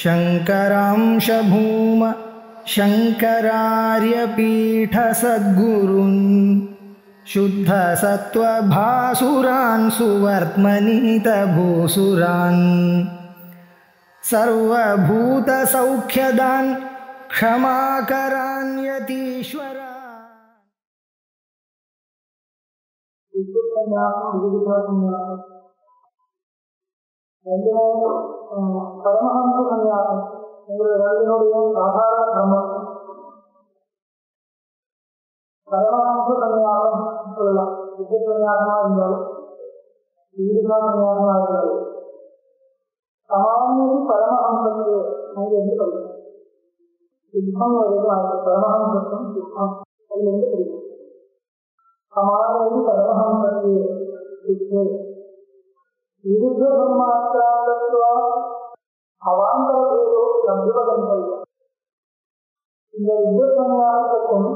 शङ्करांशभूम शङ्करार्यपीठसद्गुरुन् शुद्धसत्त्वभासुरान् सुवर्त्मनीतभूसुरान् सर्वभूतसौख्यदान् क्षमाकरान्यतीश्वरा பரமஹம்ச சன்னியாசம் உங்களுடைய ரெண்டினுடைய சாதாரண கிரமம் பரமஹம்ச சன்னியாசம் சொல்லலாம் வித்ய சன்னியாசமா இருந்தாலும் ஈடுபா சன்னியாசமா இருந்தாலும் சமானியது பரமஹம்சத்து அங்கே இருந்து படிக்கும் சித்தம் வருது அந்த பரமஹம்சத்தும் சித்தம் அதுல இருந்து படிக்கும் சமானியது பரமஹம்சத்து சித்து విరుద్ధ బ్రహ్మాత్రాలత్వ అవాంతర ఏదో సంభవదంపల్ இந்த யுத்த சன்னியாசத்துக்கும்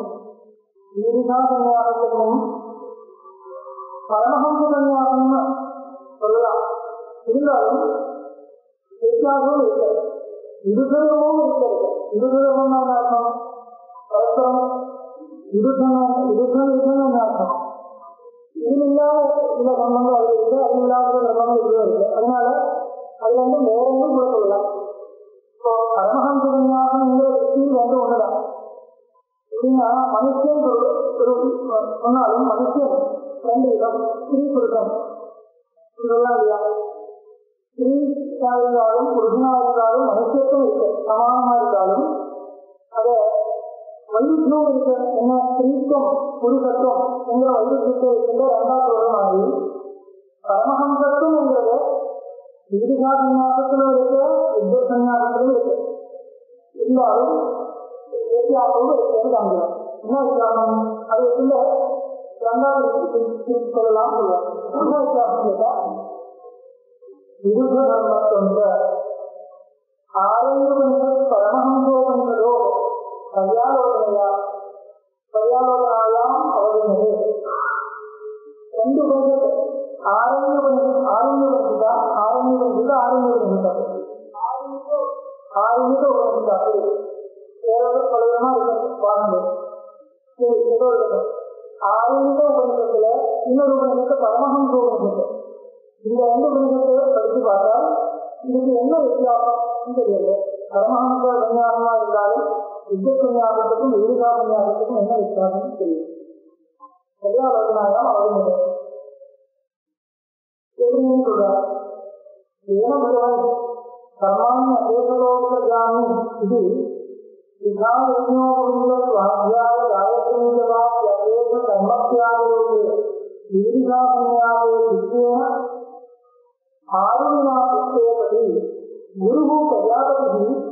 ஈரிகா சன்னியாசத்துக்கும் பரமஹம்ச சன்னியாசம்னு சொல்லலாம். இருந்தாலும் வித்தியாசம் இருக்கிறது இருதயமும் இருக்கிறது இருதயம்னா என்ன அர்த்தம்? பரஸ்பரம் இருதன இருதன இருதன அர்த்தம்? இதுல சில சம்பந்தம் அது இருக்கு அது இல்லாத சம்பந்தம் இதுவும் இருக்கு. அதனால அது வந்து நேரமும் கூட சொல்லலாம். இப்போ பரமஹம்ச விநியாசம் இந்த வெற்றி வந்து ஒண்ணுதான். எப்படின்னா மனுஷன் ஒரு சொன்னாலும் மனுஷன் ரெண்டு விதம். ஸ்ரீ புருஷன். இதெல்லாம் இல்லையா? ஸ்திரீயா இருந்தாலும் புருஷனா இருந்தாலும் மனுஷத்தும் இருக்கு. சமானமா இருந்தாலும் அதை வைருத்தியம் இருக்க என்ன ஸ்திரீத்துவம் புருஷத்துவம் என்கிற வைருத்தியத்தை இருக்கின்ற இரண்டாவது வருடமாகி பரமஹம்சத்துவம் என்கிறது விதிகா சன்னியாசத்திலும் இருக்கு யுத்த சன்னியாசத்திலும் இருக்கு. இருந்தாலும் வித்தியாசமும் இருக்கிறது காண்கிறோம் என்ன வித்தியாசம்? அது இரண்டாவது சொல்லலாம். என்ன வித்தியாசம் கேட்டா விருத தர்மத்தொன்ற பர்யாலோசனையா பர்யாலோசனாயாம் அவருமே ரெண்டு உபனிஷத்து ஆரண்ய உபனிஷத்து ஆரண்ய உபனிஷத்தா ஆரண்ய உபனிஷத்து ஆரண்ய உபனிஷத்து ஆரண்ய உபனிஷத்து ஏதாவது பல விதமா இருக்கு வாகனம் ஏதோ இருக்கட்டும். ஆரண்ய உபனிஷத்துல இன்னொரு உபனிஷத்து பரமஹம்ச இந்த ரெண்டு உபனிஷத்தை படித்து பார்த்தால் இதுக்கு என்ன வித்தியாசம்? தெரியல பரமஹம்ச விஞ்ஞானமா இருந்தாலும் සුද්ධ ප්‍රඥාවකට මූල ප්‍රඥාවකට එන උත්සාහය කෙරේ. ප්‍රඥාවන්තයම අවුලයි. එනිසා යෝනිසෝයි සමාන්‍ය ඒකලෝක ඥානෙ ඉදී විභාව විනෝදිනවල වාග්යාව ධායකින් දවා යකේක ධර්මත්‍යාගෝගේ දීර්ඝා ප්‍රඥාවේ සිද්ධියම ආරුණාත්මකදී ගුරු වූ ප්‍රජාපති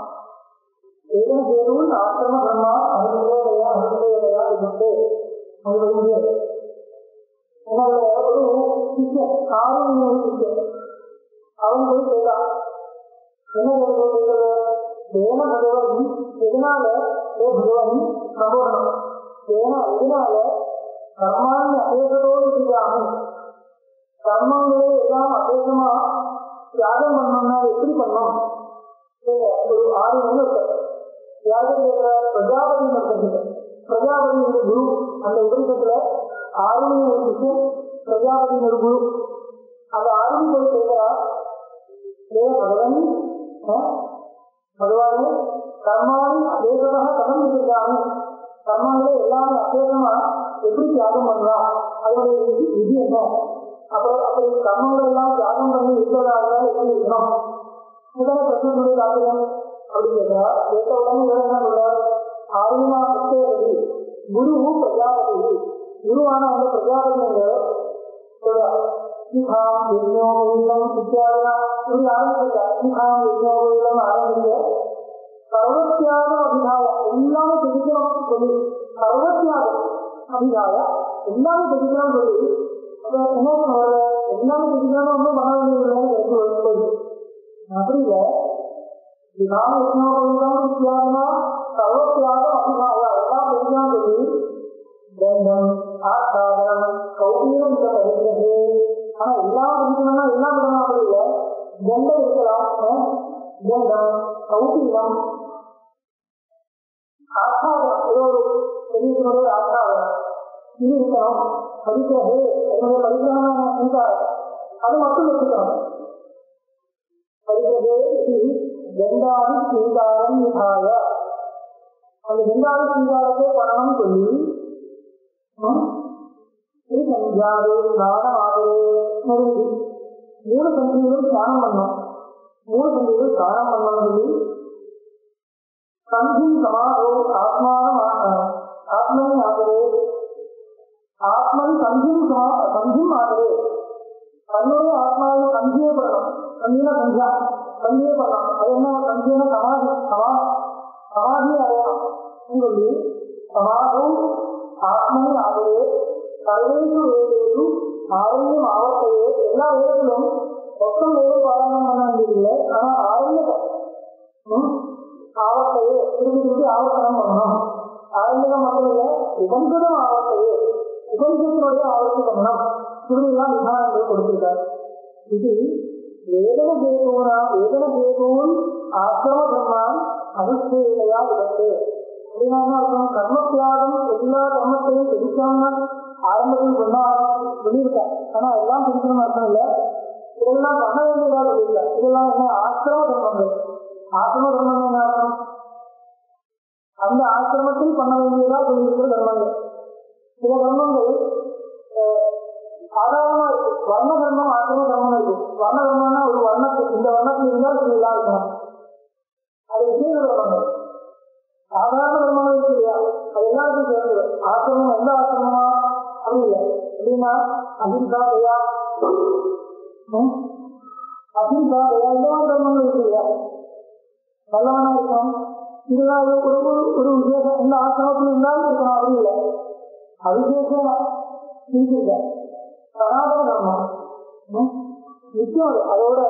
ඒවන දේවල් ආත්ම සම්මා අනුභවය අනුභවය විමුක්ත අනුභවය මොනවාද ඔරු කිච්ච කාරණේ කිච්ච අවුරුදු දෙකක් මොනවාද தேன பகவான் எதனால ஓ பகவான் பிரபோதனம்? தேன எதனால கர்மான்னு அபேசத்தோடு செய்யாமல் கர்மங்களே எல்லாம் அபேசமா தியாகம் பண்ணோம்னா எப்படி பண்ணோம்? ஒரு ஆறு மணி இருக்கு பிரஜாபதி இருக்கிறது பிரஜாபதி ஒரு குரு. அந்த உபரிசத்துல ஆறுமணி ஒரு விஷயம் பிரஜாபதி ஒரு குரு. அந்த ஆறுமணி போய் கேட்கிறா ஏ பகவன் பகவானே கர்மாவை அபேசமாக கடன் இருக்காங்க கர்மாவில எல்லாமே அபேசமா எப்படி தியாகம் பண்ணலாம்? அதனுடைய விதி விதி என்ன? அப்புறம் அப்படி கர்மங்கள் எல்லாம் தியாகம் பண்ணி இருக்கிறதா? இருந்தால் எப்படி இருக்கணும்? இதுதானே பிரச்சனையுடைய தாக்கம் அப்படின்னு கேட்கிறா கேட்ட உடனே இவர் என்ன சொல்றார் ஆயுமா பிரஜாபதி குருவான வந்து பிரஜாபதி சொல்றார் சிகாம் யஜ்ஞோபவீதம் இத்தியாதினா இப்படி ஆரம்பிச்சிருக்கா சிகாம் யஜ்ஞோபவீதம் ஆரம்பிக்க சர்வத்தியாகம் அபிநாய எல்லாமே தெரிவிக்கணும் சொல்லி சர்வத்தியாகம் அபிநாய எல்லாமே தெரிவிக்கணும் சொல்லி என்ன சொல்ற எல்லாமே தெரிவிக்கணும் ஒன்றும் பண்ண வரும்போது அப்படி இல்லை விதான யஜ்னோபவீதம் வித்யானா சர்வத்தியாகம் அபிநாய எல்லாம் தெரிவிக்கணும் சொல்லி தண்டம் ஆசாதனம் கௌபீரம் இந்த பரிசுறது ஆனா எல்லாம் இருக்கணும்னா எல்லாம் விடணும் அப்படி இல்லை. தண்டம் இருக்கலாம் தண்டம் கௌபீரம் ஆசாதனம் ஏதோ ஒரு பெரியவனுடைய ஆசாதனம் இது இருக்கணும் பரிசுறது என்னுடைய பரிசுரமான சீதாரம் அது மட்டும் இருக்கணும் பரிசுறது இது தண்டாதி சீதாரம் விதாய அந்த தண்டாதி சீதாரத்தை பண்ணணும்னு சொல்லி இது சஞ்சாது ஸ்நானமாகவே முடிஞ்சு மூணு சந்தியிலும் ஸ்நானம் பண்ணோம் மூணு சந்தியிலும் ஸ்நானம் பண்ணணும் சொல்லி சந்தி சமாதோ ஆத்மானம் ஆத்மனி ஆகவே ஆத்மனி சந்தியும் சமா சந்தியும் ஆகவே தன்னுடைய ஆத்மாவை சந்தியே பண்ணணும் சந்தின சஞ்சா சந்தியே பண்ணலாம் அது என்ன சந்தியன சமாதி சமா சமாதி அடையலாம் சொல்லி சமாதம் ஆத்மனி ஆகவே சர்வேஷு வேலையிலும் ஆரண்யம் ஆகத்தையே எல்லா வேதத்திலும் மொத்தம் வேறு பாராயணம் பண்ண வேண்டியதில்லை ஆனால் ஆரண்யம் ஆவத்தையே திரும்பி திரும்பி ஆவர்த்தனம் பண்ணணும் ஆரண்யம் மட்டும் இல்லை உபந்ததம் ஆவத்தையே உபந்தத்தினுடைய ஆவர்த்தி பண்ணணும் இப்படியெல்லாம் விதானங்கள் கொடுத்திருக்கார் இது வேதன கேதுவனா வேதன கேதுவும் ஆசிரம தர்மான் அனுஷ்டேதையா விதத்து அப்படின்னா அர்த்தம் கர்ம தியாகம் எல்லா கர்மத்தையும் பிடிக்காம ஆரம்பத்தில் சொன்னா சொல்லியிருக்கா ஆனா எல்லாம் பிடிக்கணும் அர்த்தம் இல்லை இதெல்லாம் பண்ண வேண்டியதாக இல்லை இதெல்லாம் என்ன ஆசிரம தர்மங்கள் ஆசிரம தர்மம் என்ன அர்த்தம் அந்த ஆசிரமத்தில் பண்ண வேண்டியதா சொல்லியிருக்கிற தர்மங்கள் சில தர்மங்கள் சாதாரணமா இருக்கு வர்ண தர்மம் ஆசிரம தர்மம் இருக்கு. வர்ண தர்மம்னா ஒரு வர்ணத்தில் இந்த வர்ணத்தில் இருந்தால் இப்படி எல்லாம் இருக்கணும் அது விசேஷ தர்மங்கள் சாதாரண தர்மங்கள் இருக்கு இல்லையா? அது எல்லாருக்கும் சேர்ந்தது. ஆசிரமம் எந்த ஆசிரமமா? அப்படி இல்லை. எப்படின்னா அகிம்சா தயா அகிம்சா தயா எல்லா தர்மங்கள் இருக்கு இல்லையா? நல்லவனா இருக்கும் இதுதான் ஒரு ஒரு ஒரு விசேஷம் இந்த ஆசிரமத்தில் இருந்தாலும் இருக்கணும். அப்படி இல்லை. அவிசேஷம் சிந்திக்க சனாதன தர்மம் நிச்சயம் அதோட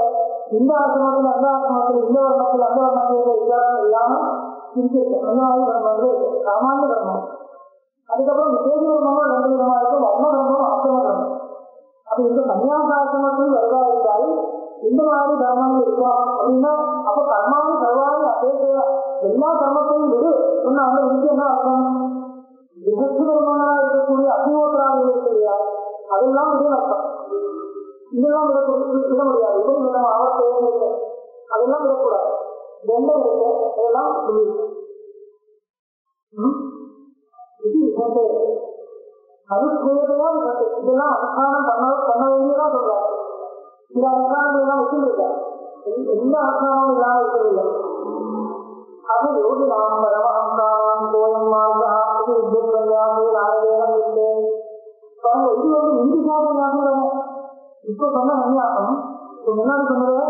இந்த ஆசிரமத்தில் அந்த ஆசிரமத்தில் இந்த வர்ணத்தில் அந்த வர்ணத்தில் வித்தியாசம் இல்லாம சிந்திக்க அந்த மாதிரி தர்மங்கள் இருக்கு சாமானிய தர்மம். அதுக்கப்புறம் விசேஷ தர்மங்கள் ரெண்டு விதமா இருக்கும் வர்ண தர்மம் ஆசிரம தர்மம். அப்படி இந்த சன்னியாச ஆசிரமத்தில் வருவா இருந்தாலும் இந்த மாதிரி தர்மங்கள் இருக்கும் அப்படின்னா அப்ப கர்மாவும் சர்வாவும் அப்படியே எல்லா தர்மத்தையும் விடு. சொன்னா அந்த விஷயம் என்ன அர்த்தம். விபத்து தர்மங்களா இருக்கக்கூடிய அபிமோத்தராக இருக்கு அதெல்லாம் விட அர்த்தம் இதெல்லாம் விட முடியாது. இப்படி விட ஆபத்தையே இருக்கு அதெல்லாம் விடக்கூடாது. தண்டம் இருக்கு? அதெல்லாம் சொல்லியிருக்கு இது விபத்து அனுஷ்டேதையா இதெல்லாம் அனுஷ்டானம் பண்ண பண்ண வேண்டியதான் சொல்றாரு சில அனுஷ்டானங்கள் எல்லாம் வச்சுருக்காரு எந்த அனுஷ்டானமும் இல்லாம இருக்கவில்லை. அது யோகி நாம் பரமஹம்சானாம் கோயம் மார்கா இது வித்யுத்ரயாமே நாரதேனம் வித்தே பாருங்க இது வந்து இந்திசாத ஞாபகம் சொன்ன விஞ்ஞானம் இப்போ முன்னாடி சொன்னது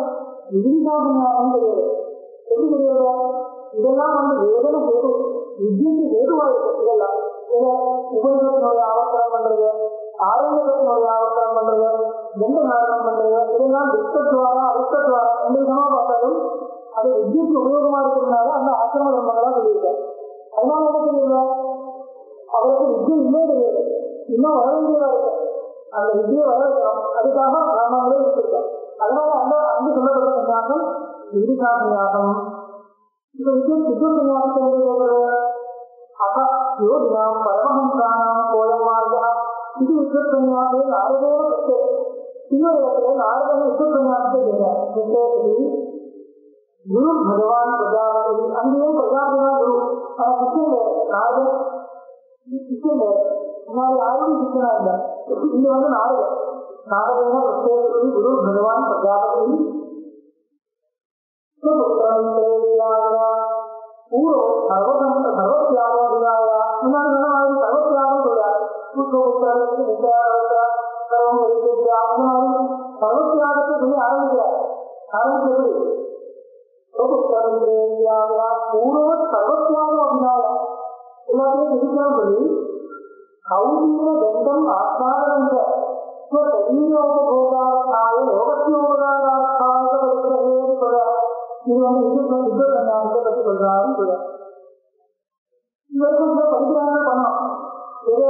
இந்திசாத ஞாபகம் எப்படி தெரியாது இதெல்லாம் வந்து வேதனை கேது வித்தியக்கு வேதுவா இருக்கு. இதெல்லாம். உபயோகத்தினுடைய ஆவர்த்தனம் பண்றது ஆரம்பத்தினுடைய ஆவர்த்தனம் பண்றது எந்த நாடகம் பண்றது இதெல்லாம் வித்தத்வாரா அவித்தத்வாரா ரெண்டு விதமா பார்த்தாலும் அது வித்தியக்கு உபயோகமா இருக்கிறதுனால அந்த ஆசிரம தர்மங்களா சொல்லியிருக்காரு அதனால என்ன அவருக்கு வித்தியை தெரியாது இன்னும் வர வேண்டியதா இருக்கும் அந்த வித்தியை வர வைக்கணும் அதுக்காக ராமாவே வச்சிருக்கார் அதனால அந்த அங்கு சொல்லப்பட்ட சன்னியாசம் விதிகா சன்னியாசம் இந்த வித்தியை சித்த சன்னியாசத்தை எப்படி கேட்கறது அக யோகினாம் பரமஹம்சானாம் கோயமார்கா இது வித்யுத் சன்னியாசே நாரதேவ பெற்று இன்னொரு இடத்துல நாரதன் வித்யுத் சன்னியாசத்தை கேட்கிறார் கட்டே குரு பகவான் பிரஜாபதி அங்கேயும் பிரஜாபதி தான் குரு. ஆனால் கிருஷ்ணன் நாரதன். கிருஷ்ணன் முன்னாடி யாரும் கிருஷ்ணனா இல்ல. இங்க வந்து நாரதன் நாரதன பிரத்யேகி குரு பகவான் பிரஜாபதி பூர்வம் சர்வசந்த சர்வத்தியாகியாய முன்னாடி சொன்ன மாதிரி சர்வத்தியாகம் சொல்றாரு. புத்திரனுக்கு வித்யாவத்தா சர்வம் வித்யா அந்த மாதிரி சர்வத்தியாகத்தை சொல்லி ஆரம்பிக்கிறார் ஆரம்பிக்கிறது பூர்வ சர்வத்தியாக அபிநாய எல்லாத்தையும் பிடிக்கலாம் சொல்லி கௌதீன தண்டம் ஆத்மானந்த ஸ்வசரீரோபோகார்த்தாய லோகத்தியோபகாரார்த்தாய வருகிறது சொல்ற இது வந்து யுத்த யுத்த சன்னியாசத்தை பற்றி சொல்றாருன்னு சொல்ற இவருக்கு இந்த பரிசுரான பணம் இது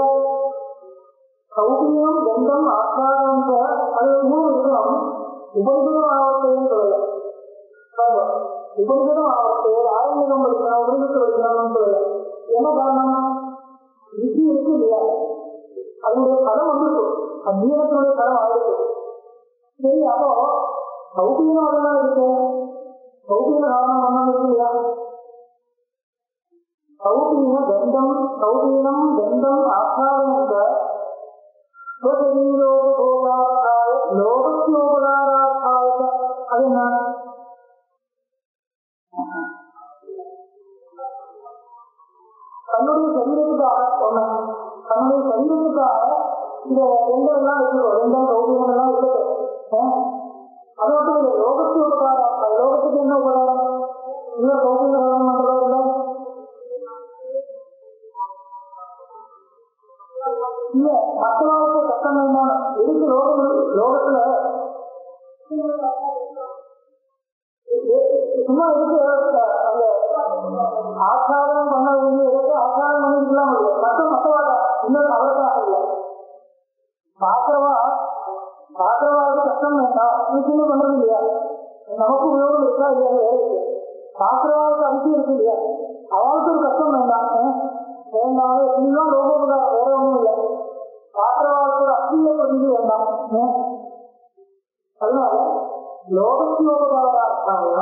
கௌதீனம் தண்டம் ஆத்மானந்த அது மூணு விதம் உபரிதம் ஆவத்தையும் சொல்லல உபரிதம் ஆவத்தை ஆரம்பிகம் படிக்கணும் உபரிதத்தை படிக்கணும்னு சொல்லல என்ன காரணம் இப்படி இருக்கும் இல்லையா அதனுடைய கடம் வந்துருக்கு அத்தியனத்தினுடைய கடம் ஆயிருக்கும் சரி அப்போ சௌகீனம் அதெல்லாம் இருக்கும் சௌகீன காரணம் ஒன்றும் இல்லையா சௌகீன தண்டம் சௌகீனம் தண்டம் ஆச்சாரங்க ஸ்வசரீரோபோகார்த்தாய லோகத்தியோபகாரார்த்தாய அது என்ன தன்னுடைய சரீரத்துக்காக சொன்ன தன்னுடைய சரீரத்துக்காக இந்த ரெண்டெல்லாம் வச்சுக்கோ ரெண்டும் கௌரியங்கள் எல்லாம் இருக்குது அது மட்டும் லோகத்துக்கு உபகாரம் அது லோகத்துக்கு என்ன உபகாரம்? இல்லை கௌரிய பண்றதா இல்லை இல்ல மற்றவர்களுக்கு கஷ்டம் வேண்டாம் எதுக்கு லோகம் லோகத்துல? சும்மா இருக்கு அந்த ஆச்சாரம் நமக்கு உபயோகம் இருக்கா இல்லையா வேலைக்கு பாத்திரவாவுக்கு அரிசி இருக்கு இல்லையா அவளுக்கு ஒரு கஷ்டம் வேண்டாம் வேண்டாம் இதுதான் லோகோபகாரம் வேற ஒன்றும் இல்லை பாத்திரவாவுக்கு ஒரு அத்திய பதிவு வேண்டாம் அதனால லோகத்தியோபகாரார்த்தாய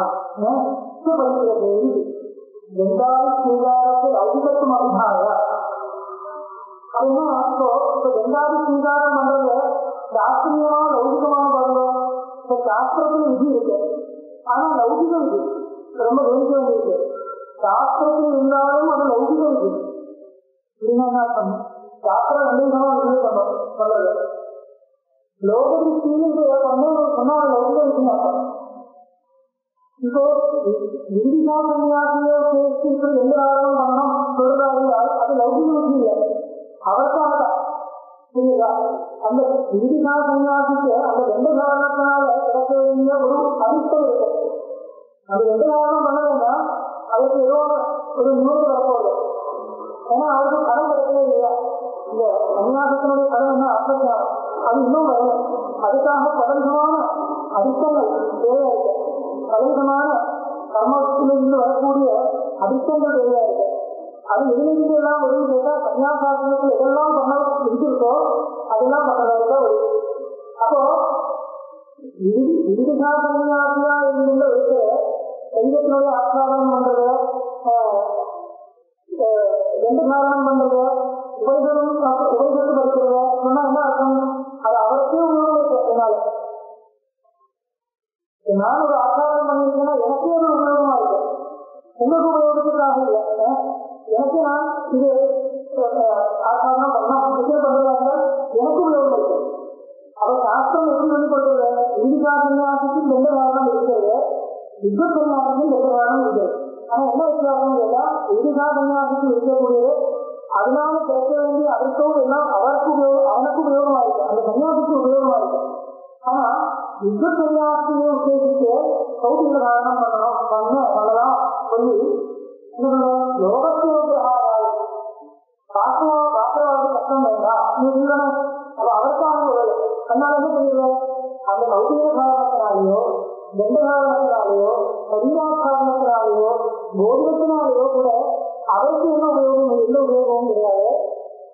இப்போ இப்போ பண்றது சாஸ்திரியமா லௌகிகமான பாருங்க இப்போ சாஸ்திரத்துல விதி இருக்கு. ஆனா லௌகிக விதி ரொம்ப கவனிக்க வேண்டியிருக்கு சாஸ்திரத்தில் இருந்தாலும் அது லௌகிக விதி இல்லைன்னா என்ன அர்த்தம் சாஸ்திரம் ரெண்டு விதமா விதியை பண்ண சொல்றது லோக திருஷ்டின்னு பண்ண சொன்னா லௌகிக விதின்னு அர்த்தம் இப்போ இந்திகா சன்னியாசியை பேசி எந்த அந்த இந்திகா சன்னியாசிக்கு அந்த ரெண்டு காரணத்தினால கிடைக்க ஒரு அடிப்படை இருக்கு. அது ரெண்டு காரணம் பண்ண அவருக்கு ஏதோ ஒரு நூறு வரப்போகுது. ஏன்னா அவருக்கு கடன் கிடைக்கவே இல்லையா? இந்த சன்னியாசத்தினுடைய கடன் என்ன? ஆத்மஜானம் அது இன்னும் வரணும் அதுக்காக பலவிதமான அடித்தங்கள் தேவையா இருக்கு பலவிதமான கர்மத்திலிருந்து வரக்கூடிய அடித்தங்கள் தேவையா இருக்கு அது எதிலிருந்து எல்லாம் வரும் கேட்டா கன்னியாசாசனத்தில் எதெல்லாம் பண்ண இருந்திருக்கோ அதெல்லாம் பண்றதாக வரும். அப்போ இறுதிகா கன்னியாசியா இருந்துள்ள வைத்து சரீரத்தினுடைய ஆஸ்வாதனம் பண்றது எந்த காரணம் பண்றது உபயோகம் உபரிகளுக்கு சொன்னா என்ன அர்த்தம்? அது அவருக்கே உணவு என்னால. நான் ஒரு ஆசாரம் பண்ணிருக்கேன்னா எனக்கே ஒரு உபயோகமா இருக்கு உங்களுக்கு உபயோகத்துக்காக இல்லை எனக்கு நான் இது ஆச்சாரம் பண்ணலாம் விஜயம் பண்றதா இருந்தால் எனக்கு உபயோகம் இருக்கு அவர் சாஸ்திரம் எப்படி வெளிப்படுறது இந்திகா சன்னியாசத்துக்கு எந்த காரணம் இருக்கிறது? யுத்த சன்னியாசத்துக்கு எந்த காரணம் இருக்கிறது ஆனா என்ன வித்தியாசம் கேட்டா இந்திகா சன்னியாசத்துக்கு இருக்கக்கூடியது அதனால கிடைக்க வேண்டிய அதற்கும் எல்லாம் அவருக்கு உபயோகம் அவனுக்கு உபயோகமா இருக்கு. அந்த சன்னியாசத்துக்கு உபயோகமா இருக்கு. ஆனா யுத்த சன்னியாசியை உத்தேசித்து கௌதிக காரணம் பண்ணணும் பண்ண பண்ணலாம் சொல்லி லோகத்தோகிரகாராய் பாத்திரா பாத்திரவாதி கஷ்டம் வேண்டாம் நீ இல்லைன்னா அவருக்கான ஒரு அதனால என்ன பண்ணுங்க அந்த கௌதிக காரணத்தினாலேயோ தண்ட காரணத்தினாலேயோ சரீரா காரணத்தினாலேயோ போதத்தினாலேயோ கூட அவருக்கு என்ன உபயோகம் எந்த உபயோகமும் கிடையாது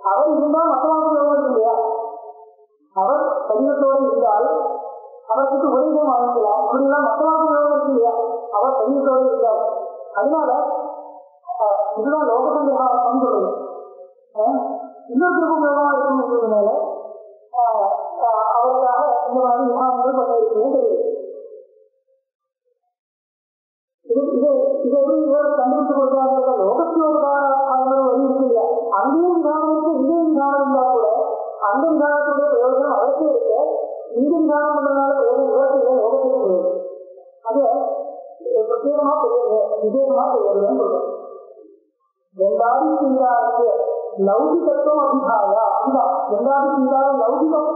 அவர் இருந்தால் மற்றவங்க உபயோகம் இல்லையா அவர் சரீரத்தோடு இருந்தால் அவருக்கு உபயோகம் வாங்கிக்கலாம் அப்படிலாம் மற்றவங்க உபயோகம் இல்லையா அவர் சரீரத்தோடு அதனால இதுதான் லோக சங்கிரகம் சொல்றது இன்னொருத்தருக்கும் விவகாரம் இருக்குங்கிறதுனால அவருக்காக இந்த மாதிரி விவகாரங்கள் பண்ண தெரியுது இது இது இது எப்படி இவர் கண்டுபிடிச்சு கொடுத்தாங்க லோகத்தியோகாரங்கள் வழி இருக்கு அங்கேயும் விதானம் இருக்கு இங்கேயும் விதானம் இருந்தா கூட அந்த விதானத்துடைய பிரயோஜனம் அவருக்கு இருக்கு. இங்க விதானம் பண்றதுனால பிரயோஜனம் இவருக்கு லோகத்துக்கு அது பிரத்யேகமா விசேஷமா தெரியுது விசேஷமா தெரியுதுன்னு சொல்றேன். ரெண்டாவது சீதாருக்கு லௌகிகத்துவம் அபிதாய அதுதான் ரெண்டாவது சீதாரம் லௌகிகம்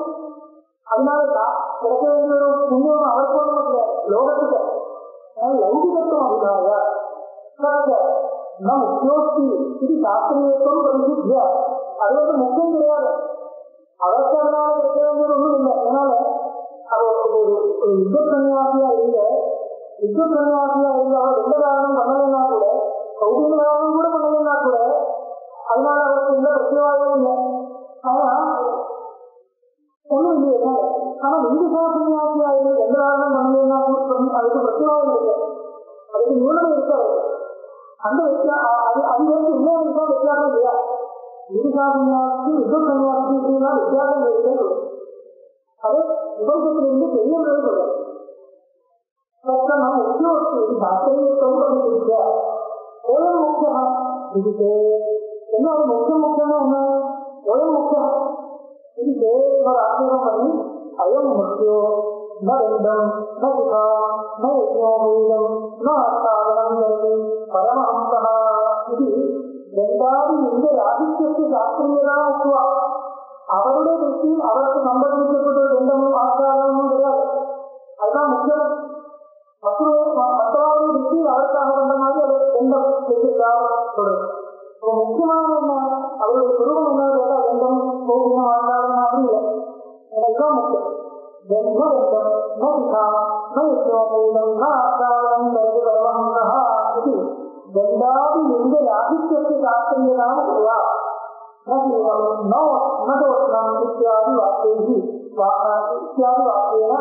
அதனாலதான் கிடைக்க வேண்டிய ஒரு புண்ணியம் அவருக்கு ஒன்றும் லோகத்துக்கு ஆனால் லௌகிகத்துவம் அபிதாய சத்ய ந இது சாஸ்திரியத்துவம் பரிசுத்திய அது வந்து முக்கியம் கிடையாது அவருக்கு கிடைக்க வேண்டியது ஒன்றும் இல்லை அதனால அவர் ஒரு யுத்த சன்னியாசியா இருந்த யுத்த சன்னியாசியா இருந்த அவர் எந்த காரணம் பண்ணலைன்னா கூட சௌகரியமாக கூட பண்ணலைன்னா கூட அதனால அவருக்கு எந்த பிரச்சனையும் இல்லை ஆனா ஒண்ணும் இல்லையே ஆனா இந்து சன்னியாசியா இருந்து எந்த காரணம் பண்ணலைன்னா அதுக்கு பிரச்சனையும் இல்லை அதுக்கு நியூனம் இருக்காது அந்த வித்தியா அது அது வந்து இன்னொரு விஷயம் வித்தியாசம் இல்லையா இந்து சன்னியாசி யுத்த சன்னியாசி இப்படின்னா வித்தியாசம் இருக்குன்னு அது உபயோகத்திலிருந்து பெரியவர்கள் சொல்றது நம்ம உத்தியோகத்தில் சாஸ்திரியத்துவம் பண்ணிருக்க ஓயம் முக்கியம் இதுக்கு என்ன அது முக்கிய முக்கியமா என்ன ஓயம் முக்கியம் இதுக்கு ஒரு ஆசிரியம் பண்ணி அயம் முக்கியோ ந ரெண்டம் பரமஹம்சா இது ரெண்டாவது இந்த ராஜ்யத்துக்கு சாஸ்திரியதா உத்துவா அவருடைய திருஷ்டி அவருக்கு சம்பந்திக்கப்பட்ட ரெண்டமும் ஆச்சாரமும் கிடையாது அதுதான் முக்கியம் மற்றொரு வச்சு அதற்காக வந்த மாதிரி அவர் எந்த வச்சிருக்கார் ஒரு முக்கியமான என்ன அவருடைய குருவம் என்ன வேற எந்தம் கோபமா வாழ்ந்தாலும் மாதிரி இல்லை எனக்கும் முக்கியம் ஜென்ம எந்தம் நதிகா நயித்தோமேதம் நாத்தாரம் நெருது பரவந்தா இது வெண்டாவது எந்த ராஜ்யத்தை காக்கின்றதாம் இல்லையா நதீனம் நோ நதோஷ்ணம் இத்தியாதி வார்த்தைகி இத்தியாதி வார்த்தையின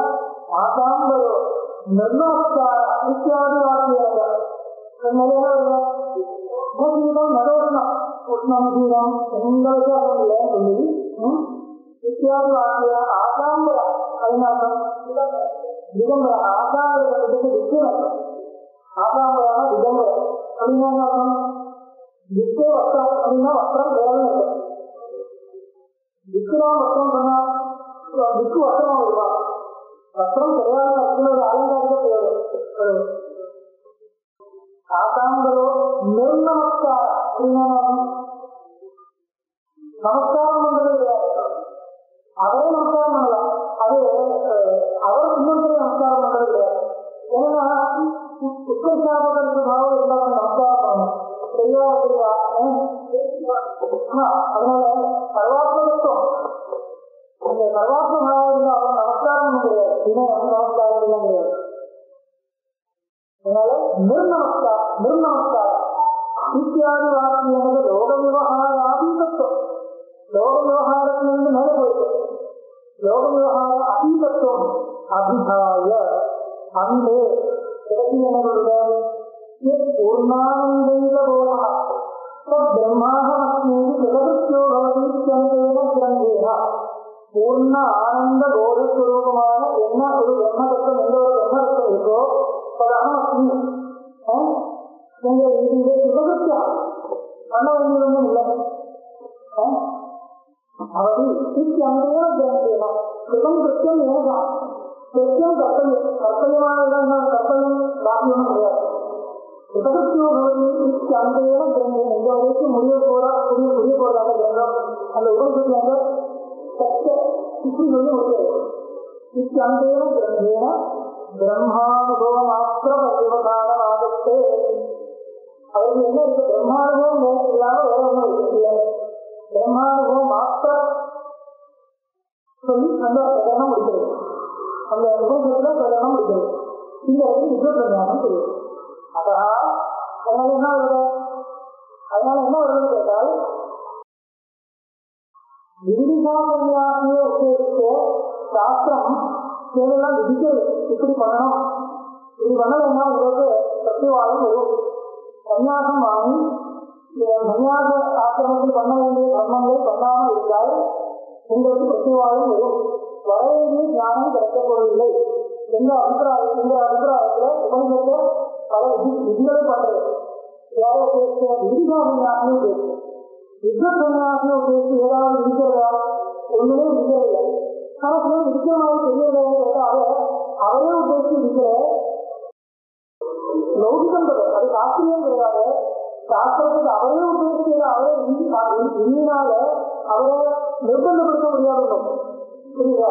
ஆதாம்பரோ ನಿರ್ಮಾತ ನಿತ್ಯಾದಿವಾದಿಯಾದ கோபியிடம் நடவரணம் உஷ்ணமதீரம் எங்களுக்கு அப்படியே சொல்லி நித்தியாதி வாக்கிய ஆகாந்த அதனால்தான் திகம்பர ஆகாந்தத்துக்கு விக்கிரம் ஆகாந்தரான திகம்பரம் அப்படின்னா விக்கே வஸ்திரம் அப்படின்னா வஸ்திரம் வஸ்திரம் கிடையாது அப்படின்னு ஒரு அலங்காரிக தேவை ஆசாம்பரோ நிர்நமஸ்கார அப்படின்னா நமஸ்காரம் பண்றது கிடையாது. அவரே நமஸ்காரம் பண்ணலாம். அது அவர் இன்னொருத்தரை நமஸ்காரம் பண்றது கிடையாது. ஏன்னா உத்கர்ஷாபகருக்கு பாவம் அந்த சர்வாத்ம பாவம் அவன் நமஸ்காரம் கிடையாது இன்னும் நமஸ்காரம் எல்லாம் கிடையாது அதனால நிர்நமஸ்கார் நிர்நமஸ்கார் இத்தியாதி வாக்கியங்கள் லோக விவகார விவகாராதீதத்துவம் லோக விவகாரத்திலிருந்து மேலே போயிருக்கு லோக விவகார அதீதத்துவம் அபிதாய அன்பு கடைசி என்ன சொல்றாரு போதா பிரம்மாஹமஸ்மீதி ஜெகதித்யோ பவதீத்யந்தேன கிரந்தேன. பூர்ண ஆனந்த போதஸ்வரூபமான என்ன ஒரு பிரம்மதத்துவம் எந்த ஒரு பிரம்மதத்துவம் இருக்கோ பதமஸ்மி நீங்க இது சுகதித்யா பண்ண வேண்டியதொன்றும் இல்லை அவது இத்தியந்தேன கிரந்தேன சுகம் கிருத்தியம் ஏனதான் கிருத்தியம் கர்த்தவியம் கர்த்தவியமான கர்த்தவியம் வாக்கியம் கிடையாது அந்தேன கிரந்தம் எந்த வரைக்கும் முடிய போறா முடிய முடிய போறதாக கிரந்தம் அந்த உபனிஷத்துல சத்த இப்படி சொல்லி முடியாது இத்தந்தேன கிரந்தேன பிரம்மானுபவ மாத்திர பரிவகாரம் ஆகத்தே அவருக்கு என்ன இருக்கு பிரம்மானுபவம் வேற வேற ஒன்றும் இருக்குல்ல பிரம்மானுபவம் மாத்திர சொல்லி அந்த அந்த இந்த யுத்த அதனால என்ன வருது அதனால என்ன வருதுன்னு கேட்டால் விதிசா சன்னியாசியை சாஸ்திரம் இதெல்லாம் விதிக்கிறது இப்படி பண்ணணும். இப்படி பண்ணலைன்னா உங்களுக்கு சத்தியவாதம் வரும். சன்னியாசம் வாங்கி சன்னியாச ஆசிரமத்தில் பண்ண வேண்டிய கர்மங்கள் பண்ணாமல் இருந்தால் உங்களுக்கு சத்தியவாதம் வரும். வர ஞானம் எந்த அபிப்பிராயம் என்ற அபிப்பிராயத்தில் பல விதிகளை பண்றது. யாரோ யுத்த சன்னியாசியும் பேசி ஏதாவது விதிக்கிறதா ஒண்ணுமே விதிக்கிறதில்லை ஆனா சிலர் மாதிரி தெரியவில்லைன்னு கேட்டா அவரே உபயோகிச்சு விதிக்கிற லௌகிகம் அது சாஸ்திரியம் கிடையாது சாஸ்திரத்துக்கு அவரே உபயோகிச்சது அவரே இனியினால அவரை நிர்பந்தப்படுத்த முடியாது புரியுதா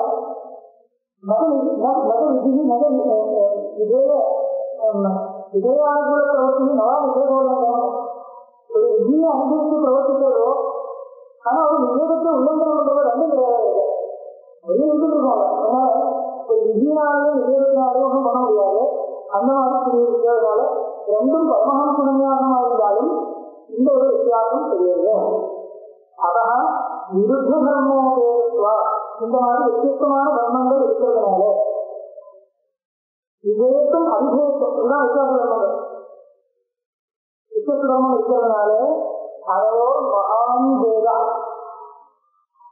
மத மத விதி மத விஜய விஜயானுகூல பிரவர்த்தி நவா எதையும் அனுபவித்து பிரவர்த்திக்கிறதோ ஆனா ஒரு விவேகத்தை உல்லங்கனம் பண்றது ரெண்டும் கிடையாது. ஒரே இருந்துருக்கோம் அதனால ஒரு விதியினாலேயும் விவேகத்தினாலேயும் ஒன்றும் பண்ண முடியாது. அந்த மாதிரி புரிய இருக்கிறதுனால ரெண்டும் பரமஹம்ச விஞ்ஞானமா இருந்தாலும் இந்த ஒரு வித்தியாசம் தெரியுது. அதான் விருத்த தர்மோபேத்வா இந்த மாதிரி வித்தியஸ்தமான தர்மங்கள் இருக்கிறதுனால. விவேகம் அபிஷேகம் இதுதான் வித்தியாச தர்மங்கள் வித்தியஸ்த இருக்கிறதுனால அதோ மகான் வேதா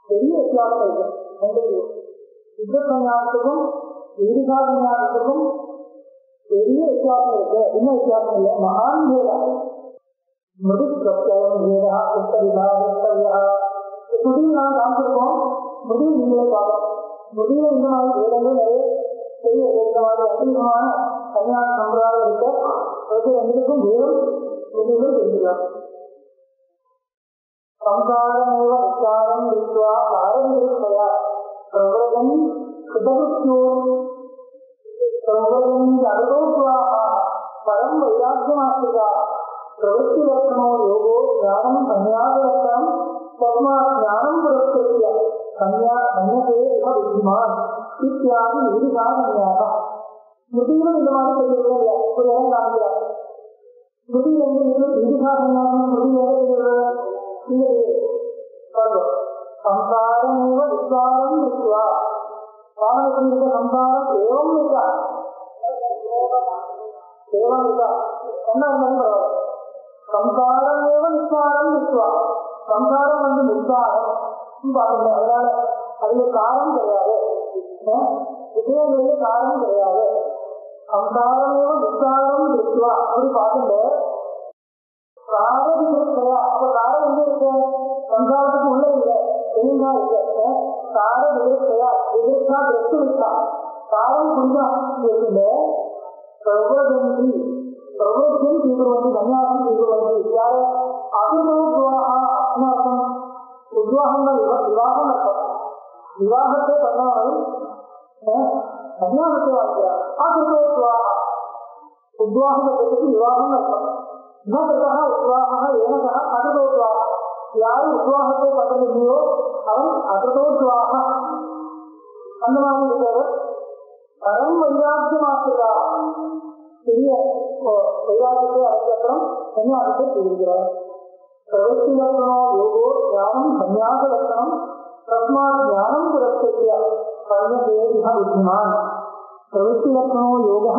பெரிய வித்தியாசம் இருக்கு ரெண்டு யுத்த சன்னியாசத்துக்கும் ஈரிகா சன்னியாசத்துக்கும் பெரிய வித்தியாசம் இருக்கு. என்ன வித்தியாசம் இல்லை? மகான் வேதா மிருது பிரத்யம் வேதா உத்தரிதா உத்தரியா ஸ்ருதி நான் காமிச்சிருக்கோம். முதிய நீங்களே பார்க்கலாம். முதிய இந்த மாதிரி வேதங்கள் நிறைய பெரிய இந்த அதிகமான கன்னியாச சம்பிரதாயம் இருக்கு. அது எங்களுக்கும் வேதம் ಎಂದು ತಿಳಿದಿಲ್ಲ ಸಂಸಾರಮೇವ ವಿಚಾರಂ ವಿಶ್ವ ಆರಂಭಿಕಯ ಪ್ರವೃತಂ ಕೃತಕೃತ್ಯೋ ಪ್ರವೃತಂ ಸರ್ವೋದ್ವಾಹ ಪರಂ ವೈರಾಗ್ಯಮಾಸಿದ ಪ್ರವೃತ್ತಿ ಲಕ್ಷಣೋ ಯೋಗೋ ಜ್ಞಾನಂ ಸಂನ್ಯಾಸರಕ್ತಂ ತಸ್ಮಾತ್ ಜ್ಞಾನಂ ಪುರಸ್ಕೃತ್ಯ ಸಂನ್ಯಾ ಸಂನ್ಯಸೇ ಇವ ವಿದ್ಯಮಾನ್ ಇತ್ಯಾದಿ ವಿವಿಧ ಸಂನ್ಯಾಸ ஸ்மிருதியும் இந்த மாதிரி சொல்லியிருக்கோம் இல்லையா இப்படி எல்லாம் காமிக்கிறார் ஸ்மிருதி வந்து விதிகா சன்யாசம் ஸ்மிருதி எதை சொல்லுறது இந்த பாவனத்தில் சம்சாரம் ஏவம் இருக்கா ஏவம் இருக்கா என்ன சம்சாரம் பரவாயில்ல சம்சாரமேவ நிஸ்வாரம் சம்சாரம் வந்து நிஸ்வாரம் பாருங்க அதனால அதுல காரணம் கிடையாது விஷயங்களில் காரணம் கிடையாது சம்சாரமேவ விசாரம் பெற்றுவா அப்படி பார்த்துட்டு காரணம் கிடையா அப்ப காரம் எங்க இருக்கு சம்சாரத்துக்கு உள்ள இல்லை தெளிவா இருக்கு கார எதிர்க்கையா எதிர்க்கா வெட்டு இருக்கா காரம் புரிஞ்சா இருக்குல்ல பிரபோஜந்தி பிரபோஜம் தீவிரவந்தி சன்னியாசம் தீவிரவந்தி யாரு அபிர்வாகம் உத்வாகங்கள் விவாகம் விவாகத்தை பண்ணாலும் ಅಜ್ಞಾನತ್ವಾಗ್ಯ ಆಕೃತೋತ್ವಾಹ ಉದ್ವಾಹದ ಜೊತೆಗೆ ವಿವಾಹನ ನತಃ ಉದ್ವಾಹ ಏನತಃ ಅಕೃತೋದ್ವಾಹ ಯಾರು ಉದ್ವಾಹಕ್ಕೆ ಪದವಿದೆಯೋ ಅವನ್ ಅಕೃತೋದ್ವಾಹ அந்த மாதிரி இருக்கிறவர் பரம் வைராக்கியமாக்குதா பெரிய வைராக்கியத்தை அடைஞ்சப்புறம் சன்னியாசத்தை தெரிவிக்கிறார் பிரவத்தி லட்சணம் யோகோ தியானம் சன்னியாச லட்சணம் தஸ்மாத் ஞானம் புரட்சியா சர்வதேவிக வித்மான் பிரவத்திரத்னோ யோக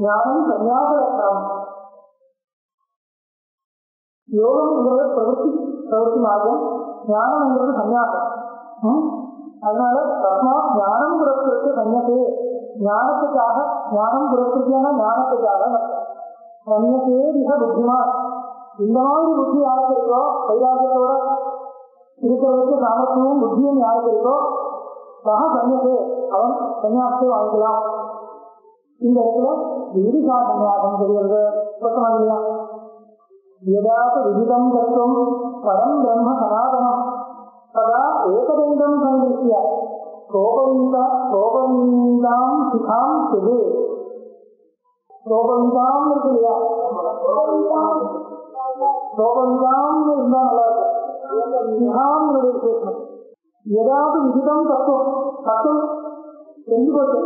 ஞானம் சன்யாசரத்னம் யோகம்ங்கிறது பிரவர்த்தி பிரவர்த்தி மார்க்கம் ஞானம்ங்கிறது சன்யாசம் அதனால தஸ்மா ஞானம் புறத்திற்கு சன்னியசே ஞானத்துக்காக ஞானம் புறத்திற்கான ஞானத்துக்காக சன்னியசே மிக புத்திமான் இந்த மாதிரி புத்தி யாருக்கு இருக்கோ வைராகியத்தோட இருக்கிறதுக்கு சாமர்த்தியமும் புத்தியும் யாருக்கு இருக்கோ தவம் பண்ணிட்டு அவன் சன்னியாசத்தை வாங்கிக்கலாம் இந்த இடத்துல விதிகா சன்னியாசம் சொல்கிறது பிரச்சனை இல்லையா எதாத விதிதம் தத்துவம் பரம் பிரம்ம சனாதனம். ததா ஏகதண்டம் சங்கிருத்திய கோபவிந்தா கோபவிந்தாம் சிகாம் சிது. கோபவிந்தாம் இருக்கு இல்லையா கோபவிந்தாம் இருந்தா நல்லா இருக்கும். சிகாம் இருக்கு ஏதாவது விதிதம் தத்துவம் தத்துவம் தெரிஞ்சு போச்சு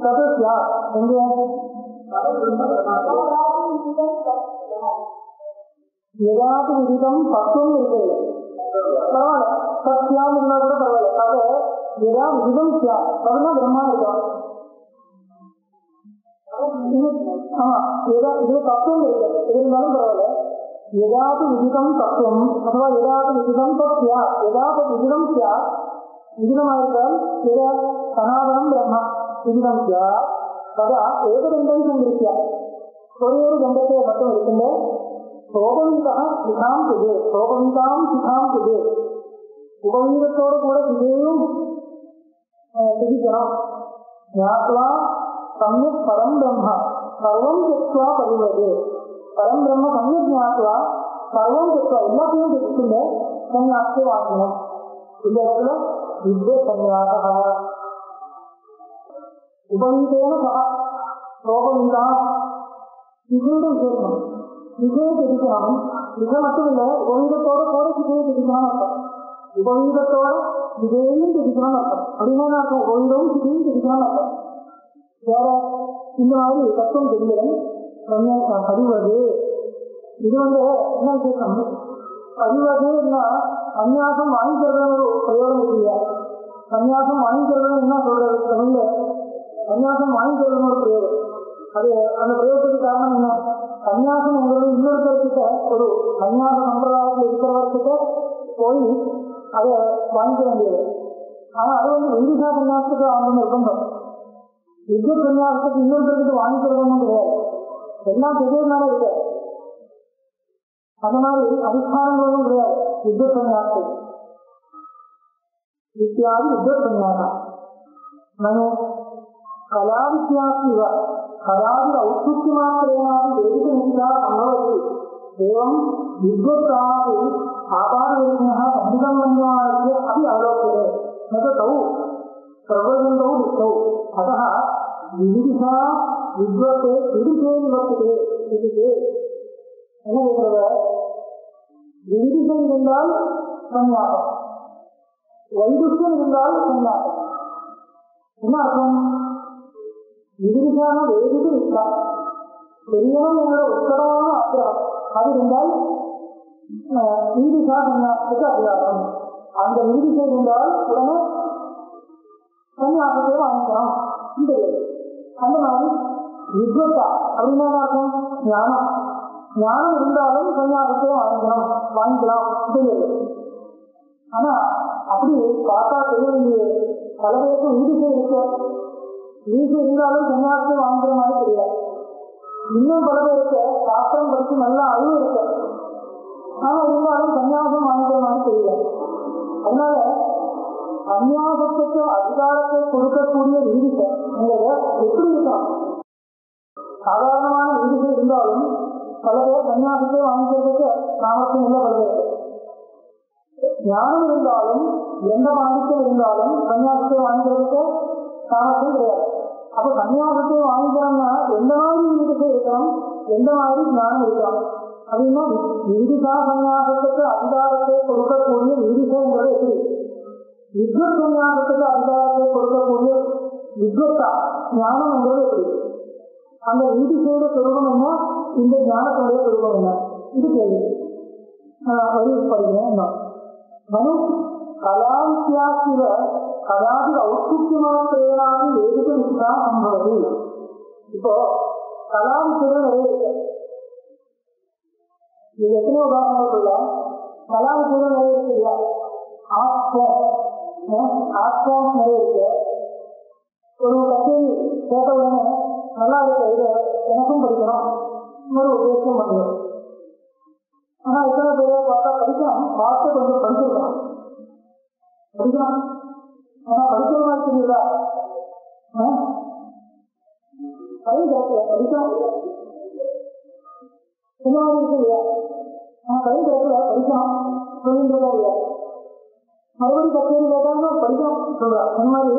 சதஸ்யா எங்க ஏதாவது விதிதம் தத்துவம் இருக்கிறது பரவாயில்ல சத்யாம் இருந்தா கூட பரவாயில்ல அது ஏதாவது விதம் சியா அதுனா பிரம்மா இருக்கும் இருந்தாலும் பரவாயில்ல. ஏதாவது விதிதம் தத்துவம் அथवा எதாவது விதிதம் தத்யா எதாவது விதிதம் சியா விதிதமாயிருந்தால் ஏதா சனாதனம் பிரம்மா விதிதம் சியா ததா ஏகதண்டம் சங்கிருத்தியா ஒரே ஒரு தண்டத்தை மட்டும் இருக்கின்ற சோபவீதா சிகாம் திகே சோபவீதாம் சிகாம் திகே உபவீதத்தோடு கூட சிதையும் திகிக்கணும். ஞாத்வா சம்யக் பரம் பிரம்ம சர்வம் தெக்வா பரிவது பரம் பிரம்ம சம்யக் ஞாத்வா சர்வம் தெக்வா எல்லாத்தையும் தெரிஞ்சுட்டு சன்னியாசத்தை வாங்கணும் இந்த இடத்துல வித்ய சன்னியாசா உபவீதேன சகா சோபவீதா இதுவும் சேர்க்கணும் திகையை தெரிவிக்கணும் திகை மட்டும் இல்லை உபவீதத்தோட கூட திகையை தெரிவிக்கணும் அர்த்தம் உபவீதத்தோட திகையையும் தெரிவிக்கணும் அர்த்தம் அப்படின்னா என்ன அர்த்தம் உபவீதமும் தெரிவிக்கணும் அர்த்தம் இந்த மாதிரி தத்துவம் தெரிஞ்சவன் சன்னியா- இது வந்து என்ன? விசேஷம் பதிவதுன்னா சன்னியாசம் வாங்கிக்கிறதுன்னு ஒரு பிரயோகம் இல்லையா? சன்னியாசம் வாங்கிக்கிறதுன்னு என்ன சொல்றது? தமிழ்ல சன்னியாசம் வாங்கிக்கிறதுன்னு ஒரு பிரயோகம் அது அந்த பிரயோகத்துக்கு காரணம் என்ன? சன்னியாசம் என்பது இன்னொருத்தர்கிட்ட ஒரு சன்னியாச சம்பிரதாயத்தில் இருக்கிறவர்கிட்ட போய் அதை வாங்கிக்க வேண்டியது. ஆனா அது வந்து வெண்டிசா சன்னியாசத்துக்கு அவங்க நிர்பந்தம். யுத்த சன்னியாசத்துக்கு இன்னொருத்தருக்கு வாங்கிக்கிறவங்க கிடையாது. எல்லாம் பெரியனால இல்லை அந்த மாதிரி அதிஷ்டானங்களும் கிடையாது. யுத்த சன்னியாசத்துக்கு இத்தியாதி யுத்த சன்னியாசம் நம்ம கலாவித்யாசிவ கலாதி ஔத்சுத்தி மாத்திரேனாதி வேதிக நித்யா சம்பவத்து ஏவம் வித்வத்தாதி ஆபாரவேதினः சம்பிதம்பன்யாரस्य अपि अवलोक्यते न तौ सर्वजन्तौ दृष्टौ अतः விதிசா வித்வத்தை விடுதேன் வந்தது இதுக்கு என்ன சொல்றவர் விதிசை இருந்தால் சன்னியாசம். வைதுஷம் இருந்தால் சன்னியாசம். என்ன அர்த்தம்? விதிசான வேதிக்கு இருக்கா பெரியவன் உள்ள உத்தரவான அத்தியாரம் அது இருந்தால் நீதிசா சன்னியாசத்துக்கு அதிகாரம் அந்த நீதிசை இருந்தால் உடனே சன்னியாசத்தை வாங்கிக்கலாம். இந்த அந்த மாதிரி வித்வத்தா அப்படின்னா என்ன அர்த்தம் ஞானம். ஞானம் இருந்தாலும் சன்னியாசத்தை வாங்கிக்கணும் வாங்கிக்கலாம் தெரியுது ஆனா அப்படி பார்த்தா தெரியலையே பல பேருக்கு வீடுசை இருக்கு. வீடு இருந்தாலும் சன்னியாசத்தை வாங்குற மாதிரி தெரியாது இன்னும் பல பேருக்கு சாஸ்திரம் படிச்சு நல்ல அறிவு இருக்கு. ஆனா இருந்தாலும் சன்னியாசம் வாங்கிக்கிற மாதிரி தெரியல. அதனால சன்னியாசத்துக்கு அதிகாரத்தை கொடுக்கக்கூடிய நீதிசை எப்படி இருக்கலாம் சாதாரணமான நீதிகள் இருந்தாலும் பல பேர் சன்னியாசத்தை வாங்கிக்கிறதுக்கு சாமர்த்தியம் உள்ள பல ஞானம் இருந்தாலும் எந்த பாண்டித்யம் இருந்தாலும் சன்னியாசத்தை வாங்கிக்கிறதுக்கு சாமர்த்தியம் கிடையாது. அப்ப சன்னியாசத்தை வாங்கிக்கிறோம்னா எந்த மாதிரி நீதிசை இருக்கணும் எந்த மாதிரி ஞானம் இருக்கணும் அப்படின்னா நீதிசா சன்னியாசத்துக்கு அதிகாரத்தை கொடுக்கக்கூடிய நீதிசைங்கிறது எப்படி? வித்வத் ஞானத்துக்கு அதிகாரத்தை கொடுக்கக்கூடிய வித்வத்தா ஞானம்ங்கிறது எப்படி? அந்த நீதிசையோட சொருபம் என்ன இந்த ஞானத்துடைய சொருபம் என்ன இது கேள்வி. வரி படிக்கிறேன் மனு கலாவித்யாசிவ கலாதி ஔத்சுக்கியமாத்திரேனாதி எதுக்கு நிஷ்டா சம்பவதி. இப்போ கலாவித்தியம் நிறைய இருக்கு. இது எத்தனை உதாரணங்கள் சொல்லலாம். கலாவித்தியம் நிறைய இருக்கு இல்லையா? ஆஸ்போம் ஆஸ்போம் நிறைய இருக்கு ஒரு கச்சேரி கேட்ட உடனே நல்லா இருக்க இது எனக்கும் படிக்கணும் இன்னொரு உபயோகம் பண்ணுவோம் ஆனா இத்தனை பேரை பார்த்தா படிக்கலாம் பார்த்து கொஞ்சம் படிச்சிருக்கலாம் படிக்கலாம் ஆனா படிக்கிற மாதிரி தெரியல படிக்கலாம் என்ன மாதிரி இல்லையா ஆனா டைம் கிடைக்கல படிக்கலாம் சொல்லின்றதா இல்லையா? மறுபடியும் கச்சேரி கேட்டாங்கன்னா படிக்கலாம் சொல்றா அந்த மாதிரி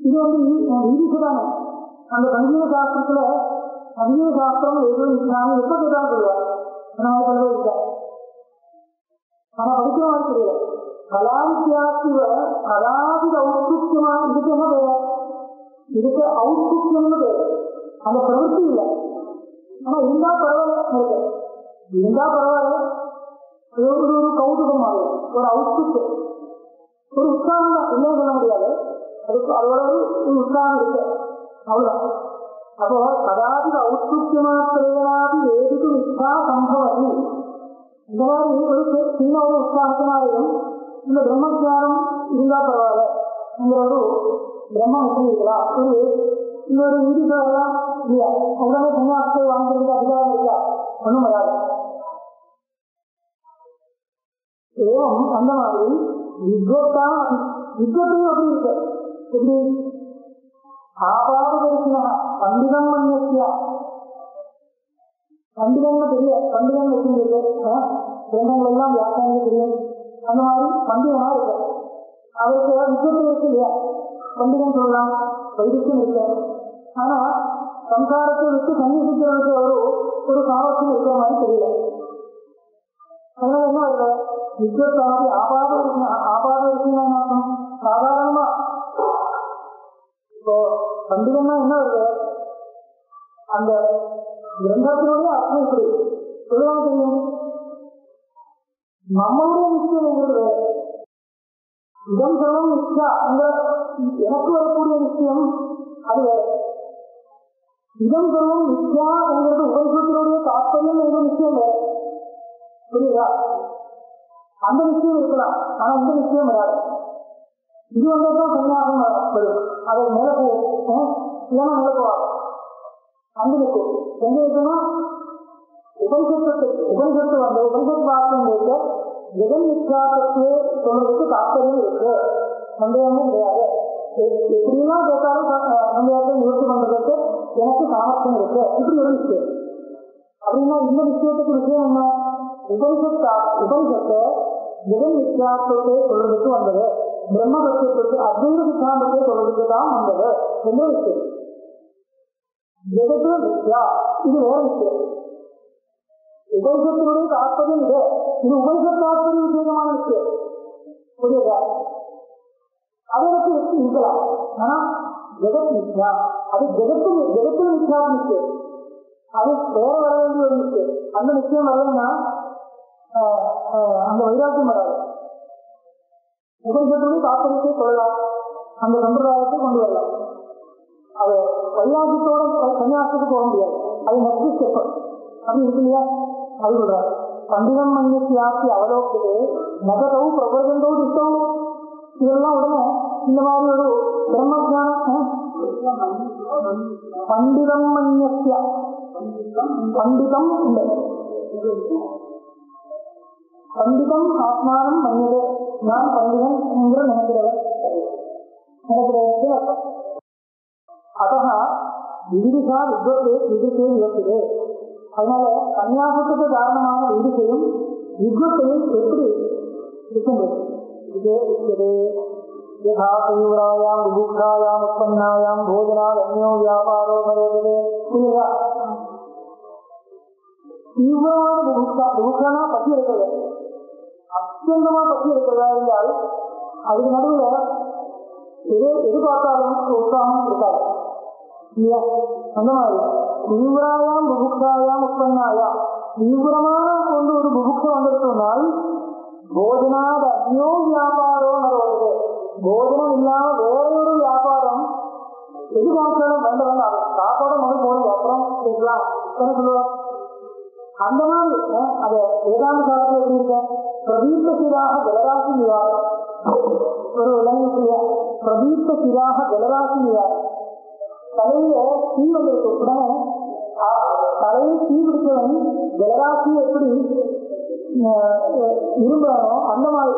இது வந்து ஈடுதானே அந்த சங்கீத சாஸ்திரத்துல சங்கீத சாஸ்திரம் எதுவும் இஸ்லாமி எப்ப கேட்டாலும் சொல்லுவார் அந்த மாதிரி சொல்றது இருக்கா? ஆனா படிக்கிற மாதிரி தெரியல கலாவித்யாசிவ கலாவித ஔத்சுக்கியமா இதுக்கு என்ன பேரு? இதுக்கு ஔத்சுக்கியம்னு பேரு. அந்த பிரவருத்தி இல்லை. ஆனா இருந்தா பரவாயில்ல இருந்தா பரவாயில்ல ஒரு ஒரு ஒரு கௌதுகம் மாதிரி ஒரு அவுட்புட் ஒரு உற்சாகம் தான். இல்லைன்னு சொல்ல முடியாது. அதுக்கு அதோட ஒரு உற்சாகம் இருக்கு. அவ்வளவுதான். அப்போ கதாதி ஔத்சுக்கியமாத்திரேனாதி வேதிக்கு நிஷ்டா சம்பவதி இந்த மாதிரி ஒரு சின்ன ஒரு உற்சாகத்தினாலையும் இந்த பிரம்மஜானம் இருந்தா பரவாயில்ல ஒரு பிரம்மம் இருக்கிறீங்களா ஒரு இன்னொரு இந்திக்காரலாம் இல்லையா? உடனே சன்னியாசத்தை வாங்குறதுக்கு அதிகாரம் இருக்கா? ஒன்றும் வராது. ஏவம் அந்த மாதிரி. வித்வத்தா வித்வத்தையும் அப்படி இருக்கு. எப்படி? ஆபாரதரிசனா பண்டிதம் மன்னிய பண்டிதம்னு தெரிய பண்டிதம் வச்சுருக்கு கிரந்தங்கள் எல்லாம் வியாக்கியானம் தெரியும் அந்த மாதிரி பண்டிதமா இருக்கு. அவருக்கு வித்வத்தை இருக்கு இல்லையா? பண்டிதம் சொல்லலாம். வைத்தியம் இருக்கு. ஆனா சம்சாரத்தை விட்டு சன்னிசிக்கிறதுக்கு ஒரு ஒரு சாமர்த்தியம் இருக்கிற மாதிரி தெரியல. அதனால என்ன வருது வித்வத்தாதி ஆபாத ஆபாத விஷயம் சாதாரணமா இப்போ பண்டிதம்னா என்ன வருது அந்த கிரந்தத்தினுடைய அர்த்தம் இப்படி சொல்லுவாங்க தெரியும் நம்மளுடைய நிச்சயம்ங்கிறது இதம் சொல்லும் நிச்சயா அந்த எனக்கு வரக்கூடிய நிச்சயம் அது இதம் சொல்லும் என்கிறது உபனிஷத்தினுடைய தாற்பயம் என்ற நிச்சயம் புரியுதா? அந்த விஷயம் இருக்கலாம். ஆனா இந்த விஷயம் வராது. இது வந்ததுதான் சன்னியாசம் வரும். அதை மேல இல்லைன்னா மேல போவாங்க அங்க எங்க இருக்குன்னா உபனிஷத்து உபனிஷத்து வந்து உபனிஷத் வாக்கியம் இருக்க ஜெகன் நிச்சாசத்தையே சொல்றதுக்கு தாற்பயம் இருக்கு? சந்தேகமும் கிடையாது. எப்படிலாம் கேட்டாலும் சந்தேகத்தை நிவர்த்தி பண்றதுக்கு எனக்கு சாமர்த்தியம் இருக்கு. இப்படி ஒரு விஷயம். அப்படின்னா இந்த விஷயத்துக்கு விஷயம் என்ன? உபனிஷத்தா உபனிஷத்தை ஜெகன் நிச்சாசத்தை சொல்றதுக்கு வந்தது பிரம்ம பட்சத்துக்கு அத்வைத சித்தாந்தத்தை சொல்றதுக்கு தான் வந்தது என்ன விஷயம் ஜெகத்து நித்யா இது வேற விஷயம் உபனிஷத்தினுடைய தாற்பயம் இது இது உபனிஷத் தாற்பரிய விஷயமான விஷயம் புரியுதா அதற்கு இருக்கலாம் ஆனா ஜெகத் நித்யா அது ஜெகத்து ஜெகத்து நித்யா நிச்சயம் அது வேற வர வேண்டிய ஒரு விஷயம் அந்த நிச்சயம் வரலைன்னா அந்த வைராக்கியம் வராது உபனிஷத்துடைய தாற்பயத்தை கொள்ளலாம். அந்த சம்பிரதாயத்தை கொண்டு வரலாம். அது வைராக்கியத்தோட சன்னியாசத்துக்கு போக முடியாது. அது நெக்ஸ்ட் ஸ்டெப் அப்படி இருக்கு இல்லையா? அது சொல்றாரு. பண்டிதம் மன்னியாசி அவலோக்கிட்டு நகதவு பிரபஞ்சந்தோ திட்டவு இதெல்லாம் உடனே இந்த மாதிரி ஒரு பிரம்மஜானம் பண்டிதம் மன்னிய பண்டிதம் இல்லை. பண்டிதம் ஆத்மானம் மன்னியதே நான் பண்டிதன் என்கிற நினைக்கிறவன் நினைக்கிறவனுக்கு அர்த்தம் அதா விதிசா வித்வத்தை விதிசே விவசிதே அதனால கன்னியாசத்துக்கு காரணமான விதிசையும் வித்வத்தையும் எப்படி இருக்க முடியும் இதே இருக்கிறது यथा तीव्रायां विभुक्षायाम् उत्पन्नायां भोजनात् अन्यो व्यापारो भवेदे புரியுதா தீவிரமான புபுக்ஷா புபுக்ஷானா பசி இருக்கிறது அத்தியந்தமா பற்றி இருக்கிறதா இருந்தால் அதுக்கு நடுவில் எது எதிர்பார்த்தாலும் உற்சாகம் இருக்காது இல்லையா அந்த மாதிரி தீவிராயாம் புபுக்ஷாயாம் உற்பன்னாயா தீவிரமான கொண்டு ஒரு புபுக்ஷம் வந்திருக்கோம்னால் போஜனாத அந்யோ வியாபாரோ வருவது போஜனம் இல்லாம வேறொரு வியாபாரம் எது பார்த்தாலும் வேണ്ട வேண்டாம் சாப்பாடு மொழி போடுங்க அப்புறம் கேட்கலாம் என்ன அந்த மாதிரி அதை வேதாந்த காலத்தில் எப்படி இருக்கேன் பிரதீப்திராக ஜலராசி நிவாரம் ஒரு விலங்குக்குரிய பிரதீப்திராக ஜலராசி நிவாரம் தலையில தீ வந்திருக்க உடனே தலையில் தீ பிடிச்சவன் ஜலராசி எப்படி விரும்புறானோ அந்த மாதிரி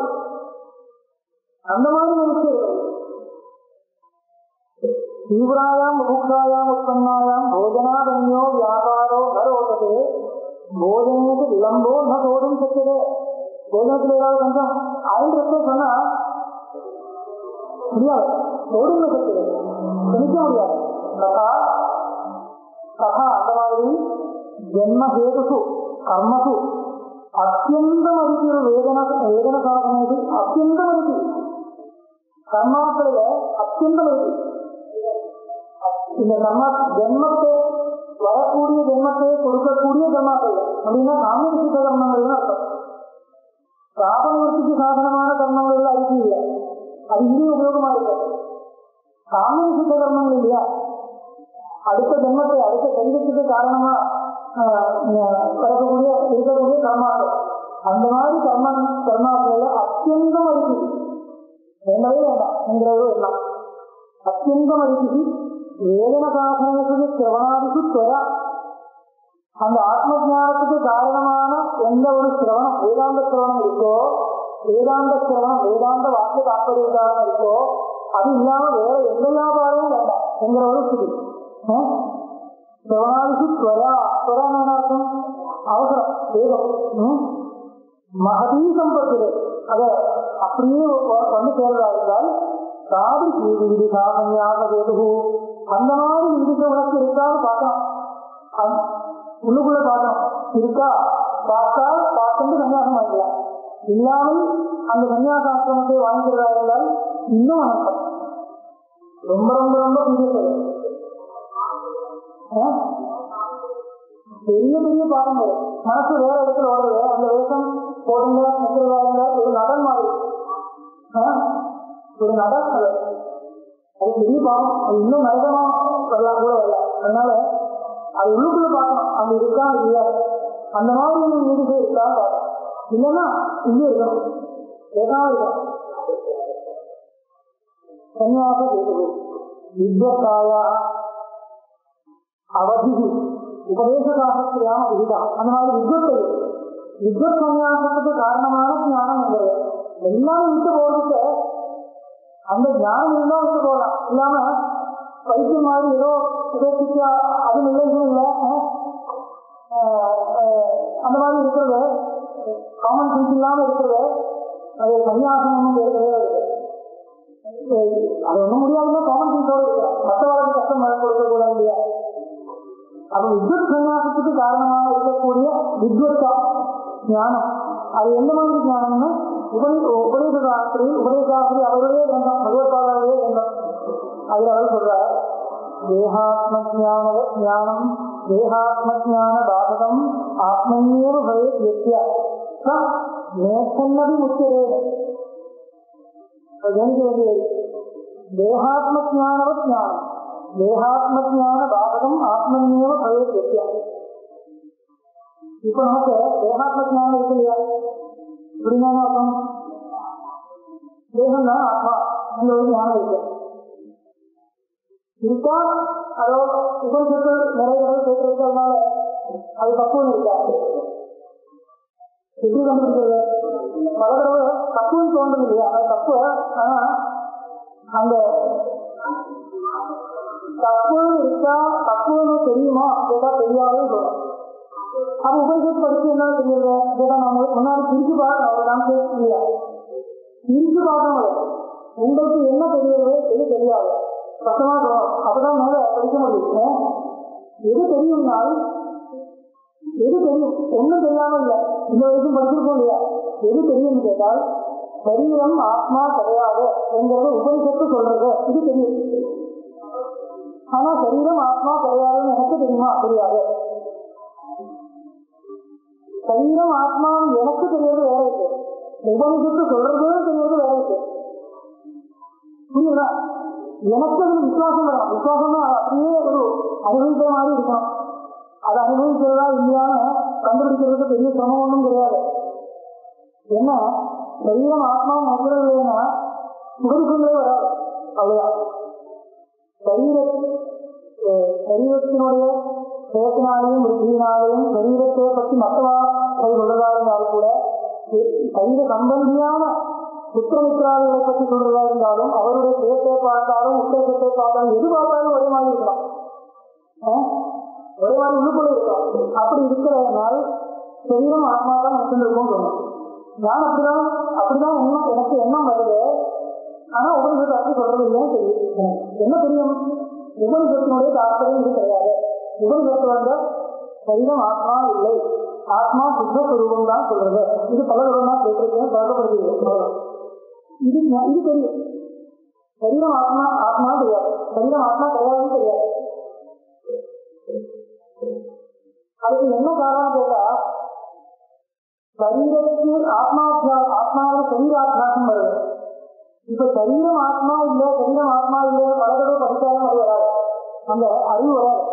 அந்த மாதிரி நினைச்சு தீவிராயாம் முகுக்ஷாயாம் உற்பன்னாயாம் போஜனாதன்யோ வியாபாரோ நரோதது போஜனேக்கு விளம்போ நோடும் சோதும் சச்சதே வேதத்துல ஏதாவது வந்தா ஆயில் சொன்னா முடியாது சோதும் சச்சதே நினைக்க முடியாது. கதா கதா அந்த மாதிரி ஜென்மஹேதுசு ஜென்ம ஹேதுசு கர்மசு அத்தியந்தமதிக்கு ஒரு வேதன வேதன சாதனைக்கு அத்தியந்தமதிக்கு கர்மாக்களில அத்தியந்தமதிக்கு இந்த கர்மா ஜென்மத்தை வரக்கூடிய ஜென்மத்தை கொடுக்கக்கூடிய கர்மாக்கள் அப்படின்னா காமியசித்த கர்மங்கள்னு அர்த்தம். சாபநிவர்த்திக்கு சாதனமான கர்மங்கள் அதுக்கு இல்லை அது இங்கே உபயோகமா இருக்கு காமியசித்த கர்மங்கள் இல்லையா அடுத்த ஜென்மத்தை அடுத்த சரீரத்துக்கு காரணமா வரக்கூடிய இருக்கக்கூடிய கர்மாக்கள் அந்த மாதிரி கர்ம கர்மாக்கள் அத்தியந்தம் அரிசி வேண்டவே வேண்டாம் என்கிறது எல்லாம் அத்தியந்தம் அரிசி வேதன சாதனத்துக்கு சிரவணாதிக்கு துவர அந்த ஆத்ம ஜானத்துக்கு காரணமான எந்த ஒரு சிரவணம் வேதாந்த சிரவணம் இருக்கோ வேதாந்த சிரவணம் வேதாந்த வாக்கிய தாற்பயம் இருக்கோ அது இல்லாம வேற எந்த வியாபாரமும் வேண்டாம் என்கிற ஒரு ஸ்திதி. சிரவணாதிக்கு ஸ்வரா ஸ்வரம் என்ன அவசரம் வேகம் மகதீ சம்பத்து அத அப்படியே வந்து சேர்றதா இருந்தால் காது விதி சாதனையாக வேது அந்த மாதிரி விதிக்க உனக்கு இருக்கான்னு பார்க்கலாம். உள்ளுக்குள்ள பார்த்தோம் இருக்கா? பார்த்தால் பார்த்துட்டு சன்னியாசம் வாங்கிக்கலாம். இல்லாமல் அந்த சன்னியாச ஆசிரமத்தை வாங்கிக்கிறதா இருந்தால் இன்னும் அனுப்பம் ரொம்ப ரொம்ப ரொம்ப பெரிய செயல். பெரிய பெரிய பாருங்க மனசு வேற இடத்துல ஓடுறது அந்த வேஷம் போடுங்க நிற்கிறதா இருந்தா ஒரு நடன் மாதிரி. ஒரு நடன் அது. அது பெரிய பாவம். அது இன்னும் நரகமா வரலாம் கூட வரலாம். அதனால அது உள்ளுக்குள்ள பார்க்கணும் அங்க இருக்கா இல்லையா அந்த மாதிரி ஒரு வீடுகள் இருக்கா பார்க்கணும் இல்லைன்னா இங்கே இருக்கணும் ஏதாவது இருக்கணும் சன்னியாச வீடுகள் வித்வத்தாயா அவதி உபதேசகாசத்திரியான விகிதம் அந்த மாதிரி வித்வத்தை வித்வத் சன்னியாசத்துக்கு காரணமான ஞானம் என்பது எல்லாமே விட்டு போறதுக்கு அந்த ஞானம் இருந்தா விட்டு போகலாம் இல்லாம பைத்தியம் மாதிரி ஏதோ உபயோகிச்சா அது இல்லை. இது இல்லை அந்த மாதிரி இருக்கிறது. காமன் சென்ஸ் இல்லாம இருக்கிறது. அது சன்னியாசம் இருக்கிறதே கிடையாது. அது ஒன்றும் முடியாதுன்னா காமன் சென்ஸோட இருக்கிறோம் மற்றவர்களுக்கு கஷ்டம் கொடுக்க கூட இல்லையா? அது வித்வத் சன்னியாசத்துக்கு காரணமாக இருக்கக்கூடிய வித்வத்தா ஞானம். அது எந்த மாதிரி ஞானம்னு உபரி உபதேசாஸ்திரி உபதேசாஸ்திரி அவருடைய கிரந்தம் பகவத்பாதாவுடைய கிரந்தம் அதுல அதனால சொல்றார் தேகாத்ம ஞான ஞானம் தேகாத்ம ஜான பாதகம் ஆத்மீயவ பவே எத்திய மேற்கொன்னதி முக்கியதே கவனிக்க வேண்டியது தேகாத்ம ஜானவ ஞானம் தேகாத்ம ஜான பாதகம் ஆத்மீயவ பவே எத்திய இப்ப நமக்கு தேகாத்ம ஜானம் இருக்கு இல்லையா? இப்படின்னா என்ன அர்த்தம்? தேகம் தான் ஆத்மா இந்த ஒரு ஞானம் இருக்கு. இருக்கா அதோ உபனிஷத்து நிறைவேற தடவை அது பக்குவம் இருக்கா எப்படி கண்டுபிடிக்கிறது பல தடவை தப்புன்னு தோன்றது இல்லையா அது தப்பு. ஆனா அந்த தப்பு இருக்கா தப்புன்னு தெரியுமா? கேட்டா தெரியாதே சொல்றோம் அது உபனிஷத்து படிச்சு என்ன தெரியுது கேட்டா நம்ம முன்னாடி பிரிச்சு பார்க்கணும். அவ்வளவு கான்செப்ட் இல்லையா? பிரிச்சு முடியாது உங்களுக்கு என்ன தெரியுது எது தெரியாது. கஷ்டமா அப்பதான் மேல படிக்க முடியும் எது தெரியும்னால் எது தெரியும்? ஒன்றும் தெரியாம இல்லை. இந்த வரைக்கும் படிச்சிருக்கோம் இல்லையா? எது தெரியும்னு கேட்டால் சரீரம் ஆத்மா கிடையாது என்கிறத உபனிஷத்து சொல்றது. இது தெரியும். ஆனா சரீரம் ஆத்மா கிடையாதுன்னு எனக்கு தெரியுமா? தெரியாது. சரீரம் ஆத்மா எனக்கு தெரியாது வேற இருக்கு. உபனிஷத்து சொல்றதும் தெரியாது வேற இருக்கு. புரியுதா? எனக்கு அதில் விசுவாசம் வரும் விசுவாசம்னா அப்படியே ஒரு அனுபவிக்கிற மாதிரி இருக்கணும் அது அனுபவிக்கிறதா இல்லையான கண்டுபிடிக்கிறதுக்கு பெரிய சிரமம் ஒன்றும் கிடையாது. என்ன சரீரம் ஆத்மாவும் மந்திரம் இல்லைன்னா சுகதுக்கங்களே வராது. அவ்வளவுதான். சரீர சரீரத்தினுடைய சேத்தனாலையும் விருத்தியினாலையும் சரீரத்தை பற்றி மற்றவா சொல்றதா இருந்தாலும் கூட சரீர சம்பந்தியான புத்திரமித்திராதிகளை பற்றி சொல்றதா இருந்தாலும் அவருடைய பேச்சை பார்த்தாலும் உத்தேசத்தை பார்த்தாலும் எது பார்த்தாலும் ஒரே மாதிரி இருக்கலாம். ஒரே மாதிரி உள்ளுக்குள்ள இருக்கலாம். அப்படி இருக்கிறதுனால சரீரம் ஆத்மா தான் நடந்துட்டு சொன்னோம். நான் அப்படிதான் அப்படிதான் எண்ணம் எனக்கு எண்ணம் வருது? ஆனா உபனிஷத்து அப்படி சொல்றது இல்லைன்னு தெரியும் என்ன தெரியும்? உபனிஷத்தினுடைய தாற்பயம் இது கிடையாது. உபனிஷத்து வந்து சரீரம் ஆத்மா இல்லை. ஆத்மா சுத்த சுரூபம் தான் சொல்றது. இது பல தடவை நான் கேட்டிருக்கேன் பழக்கப்படுத்திருக்கேன் இது இது தெரியும் சரீரம் ஆத்மா ஆத்மா தெரியாது சரீரம் ஆத்மா கிடையாதுன்னு தெரியாது அதுக்கு என்ன காரணம் கேட்டா சரீரத்துக்கு ஆத்மாத்மா ஆத்மாவோட சரீராத்மாசம் வருது இப்ப சரீரம் ஆத்மா இல்ல சரீரம் ஆத்மா இல்ல பல தடவை படிச்சாலும் அது வராது அந்த அறிவு வராது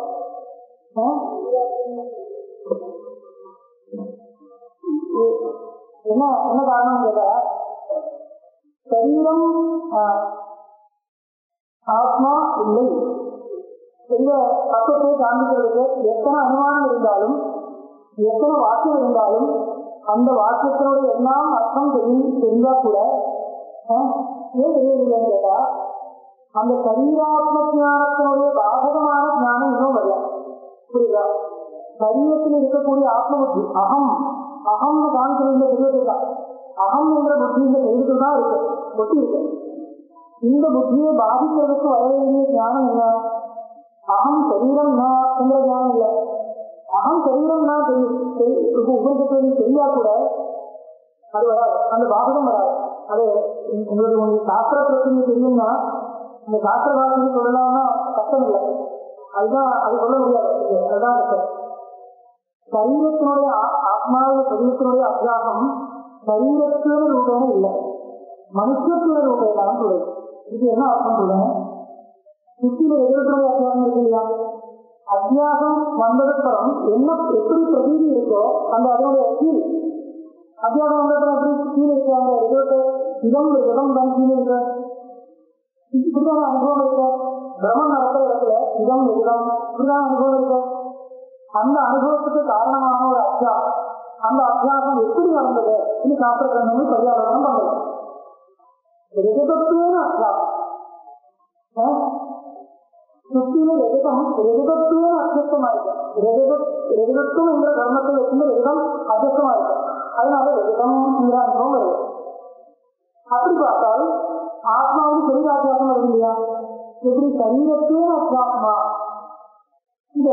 என்ன என்ன காரணம் கேட்டா சரீரம் ஆத்மா இல்லை. இந்த தத்துவத்தை காண்பிக்கிறதுக்கு எத்தனை அனுமானம் இருந்தாலும் எத்தனை வாக்கியம் இருந்தாலும் அந்த வாக்கியத்தினுடைய எல்லாம் அர்த்தம் தெரியும் தெரிஞ்சா கூட ஆஹ், ஏன் தெரியவில்லைன்னு கேட்டா அந்த சரீராத்ம ஜானத்தினுடைய பாதகமான ஞானம் இன்னும் வரல. புரியுதா? சரீரத்தில் இருக்கக்கூடிய ஆத்மபுத்தி அகம் அகம்னு காமிக்கிற இந்த தெரியவில்லை அகம் என்ற புத்தி இந்த தெரியத்தில் தான் இருக்கு. புத்தி இருக்கு இந்த புத்தியை பாதிக்கிறதுக்கு வர வேண்டிய ஞானம் என்ன? அகம் சரீரம் நான் என்ற ஞானம் இல்லை. அகம் சரீரம் நான் தெரியும் தெரி- தெரியா கூட அது வராது. அந்த பாதகம் வராது. அது உங்களுக்கு உங்களுக்கு சாஸ்திர பிரச்சனை தெரியும்னா இந்த சாஸ்திர பாஷையை சொல்லலாம்னா கஷ்டம் இல்லை. அதுதான் அது சொல்ல முடியாது. அதுதான் கஷ்டம் சரீரத்தினுடைய ஆத்மாவுடைய சரீரத்தினுடைய அபியாசம் சரீரத்தின ரூபேன இல்லை. மனுஷத்தின ரூபேனான்னு சொல்லுது இது என்ன அர்த்தம் சொல்லுங்க சுத்தில எதிர்ப்புடைய அத்தியாசம் இருக்கு இல்லையா அத்தியாசம் வந்ததுக்கப்புறம் என்ன எப்படி பிரதீதி இருக்கோ அந்த அதனுடைய கீழ். அத்தியாசம் வந்ததுக்கப்புறம் எப்படி கீழே இருக்கு அந்த எதிர்ப்பு இடம் இதம் தான் கீழே இருக்க? இப்படிதான் அனுபவம் இருக்கு? பிரம்மன் நடக்கிற இடத்துல இடம் இடம் இப்படிதான் அனுபவம் இருக்கு? அந்த அனுபவத்துக்கு காரணமான ஒரு அத்தியாசம் அந்த அத்தியாசம் எப்படி நடந்தது இது சாஸ்திர கிரந்தங்கள் பரிகாரம் பண்றது ரஜதத்துவேன அத்தியாசம் ஆஹ்? சுத்தியில ரஜதம் ரஜதத்துவேன அத்தியஸ்தமா இருக்கு ரஜத ரஜதத்துவம் என்ற கர்மத்தை வச்சுட்டு ரஜதம் அத்தியஸ்தமா இருக்கு அதனால ரஜதம் என்ற அனுபவம் வருது அப்படி பார்த்தால் ஆத்மாவுக்கு சரீராத்தியாசம் வருது இல்லையா எப்படி சரீரத்தே அத்தியாத்மா இந்த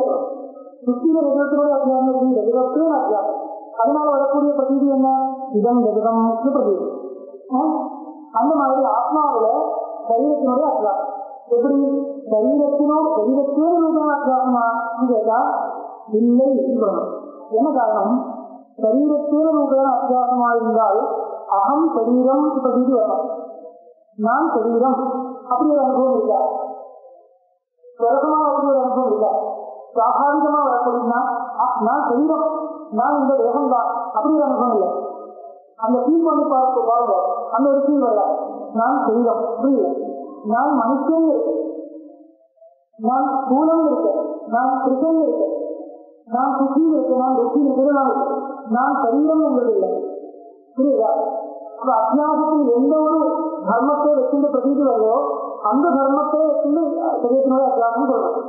சுத்திர ரஜத்தினுடைய அத்தியாசம் எப்படி ரஜதத்தே அத்தியாசம் அதனால வரக்கூடிய பிரதீதி என்ன? இதம் ரஜதம் பிரதீதி அந்த மாதிரி ஆத்மாவில சரீரத்தினுடைய அத்தியாசம். எப்படி? சரீரத்தினோ சரீரத்தோடு ரூபான அத்தியாசமா? கேட்டா இல்லை என்று சொல்லணும். என்ன காரணம்? சரீரத்தோடு ரூபான அத்தியாசமா இருந்தால் அகம் சரீரம் பிரதீதி வரணும் நான் சரீரம். அப்படி ஒரு அனுபவம் இல்லை சுரகமா அப்படி ஒரு அனுபவம் இல்லை சுவாபாவிகமா வரக்கூடியனா நான் சரீரம். நான் இந்த தேகம் தான். அப்படி அனுபவம் இல்லை அந்த ஃபீல் பண்ணி பார்க்க பாருங்க அந்த ஒரு ஃபீல் வரல. நான் செய்தோம் புரியல. நான் மனுஷன் இருக்கேன் நான் கூலம் இருக்கேன் நான் கிருஷ்ணன் இருக்கேன் நான் சுத்தி இருக்கேன் நான் வெற்றி இருக்கிறது நான் இருக்கு. நான் சரீரம் என்பதில்லை. புரியுதா? அப்ப அத்தியாசத்தில் எந்த ஒரு தர்மத்தை வச்சுட்டு பிரதீதி வரையோ அந்த தர்மத்தை வச்சுட்டு சரீரத்தினுடைய அத்தியாசம் சொல்றோம்.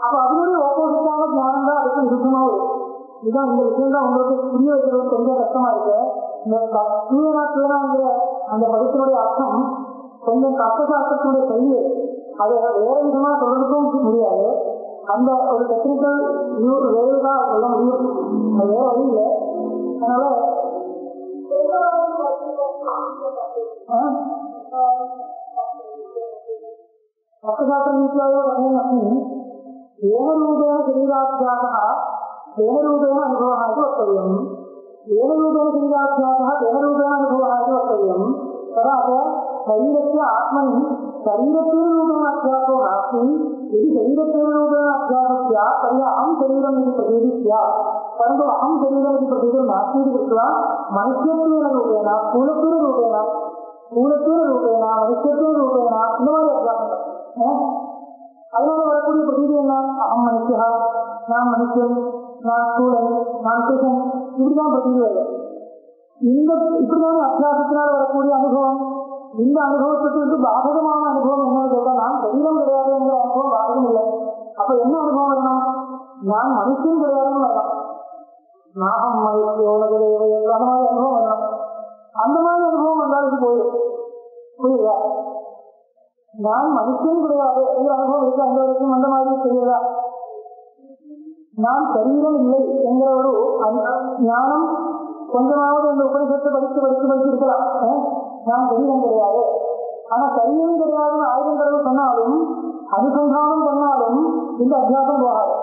அப்ப அதனுடைய ஆப்போசிட்டான ஞானம் தான் அதுக்கு இருக்கணும் இருக்கும் இதுதான் இந்த விஷயம் தான் உங்களுக்கு புரிய வைக்கிறது கொஞ்சம் கஷ்டமா இருக்கு தூயனா தூயனாங்கிற அந்த பதத்தினுடைய அர்த்தம் கொஞ்சம் தத்துவசாஸ்திரத்தினுடைய கையில் அதை வேற விதமா சொல்றதுக்கும் முடியாது அந்த ஒரு டெக்னிக்கல் வேறு தான் சொல்ல முடியும் அது வேற வழி இல்லை அதனால தத்துவசாஸ்திரம் రీత్యాలో వదనమస్మి ఏమరూపేణ శరీరాభ్యాస तेन रूपेण अनुभवः इति वक्तव्यम् एवरूपेण शरीराभ्यासः तेन रूपेण अनुभवः इति वक्तव्यम् तदा च शरीरस्य आत्मनि शरीरत्वेन रूपेण अभ्यासो नास्ति यदि शरीरत्वेन रूपेण अभ्यासः स्यात् तर्हि अहं शरीरम् इति प्रतीतिः स्यात् परन्तु अहं शरीरम् इति प्रतीतिः नास्ति इति कृत्वा मनुष्यत्वेन रूपेण स्थूलत्वेन रूपेण स्थूलत्वेन रूपेण मनुष्यत्वेन रूपेण இந்த மாதிரி அபியாசம் ஏன்? அதனால வரக்கூடிய பிரதீதி என்ன அகம் மனுஷா நான் மனுஷன் நான் சூழல் நான் சுகம் இப்படிதான் பிரதீதி வருது இந்த இப்படிதான் அத்தியாசத்தினால் வரக்கூடிய அனுபவம் இந்த அனுபவத்துக்கு வந்து பாதகமான அனுபவம் என்னன்னு கேட்டா நான் சரீரம் கிடையாதுங்கிற அனுபவம் பாதகம் இல்லை அப்ப என்ன அனுபவம் வரணும் நான் மனுஷன் கிடையாதுன்னு வரலாம் நாகம் மனுஷோலகதேவை அந்த மாதிரி அனுபவம் வரணும் அந்த மாதிரி அனுபவம் வந்தாலும் போயிடும் புரியுதா நான் மனுஷன் கிடையாது என்ற அனுபவம் இருக்கு அந்த வரைக்கும் அந்த மாதிரி தெரியுதா நான் சரீரம் இல்லை என்கிற ஒரு ஞானம் கொஞ்சமாவது அந்த உபனிஷத்தை படித்து படித்து படித்து இருக்கலாம் நான் சரீரம் கிடையாது. ஆனா சரீரம் கிடையாதுன்னு ஆயிரம் தடவை சொன்னாலும் அனுசந்தானம் பண்ணாலும் இந்த அத்தியாசம் போகாது.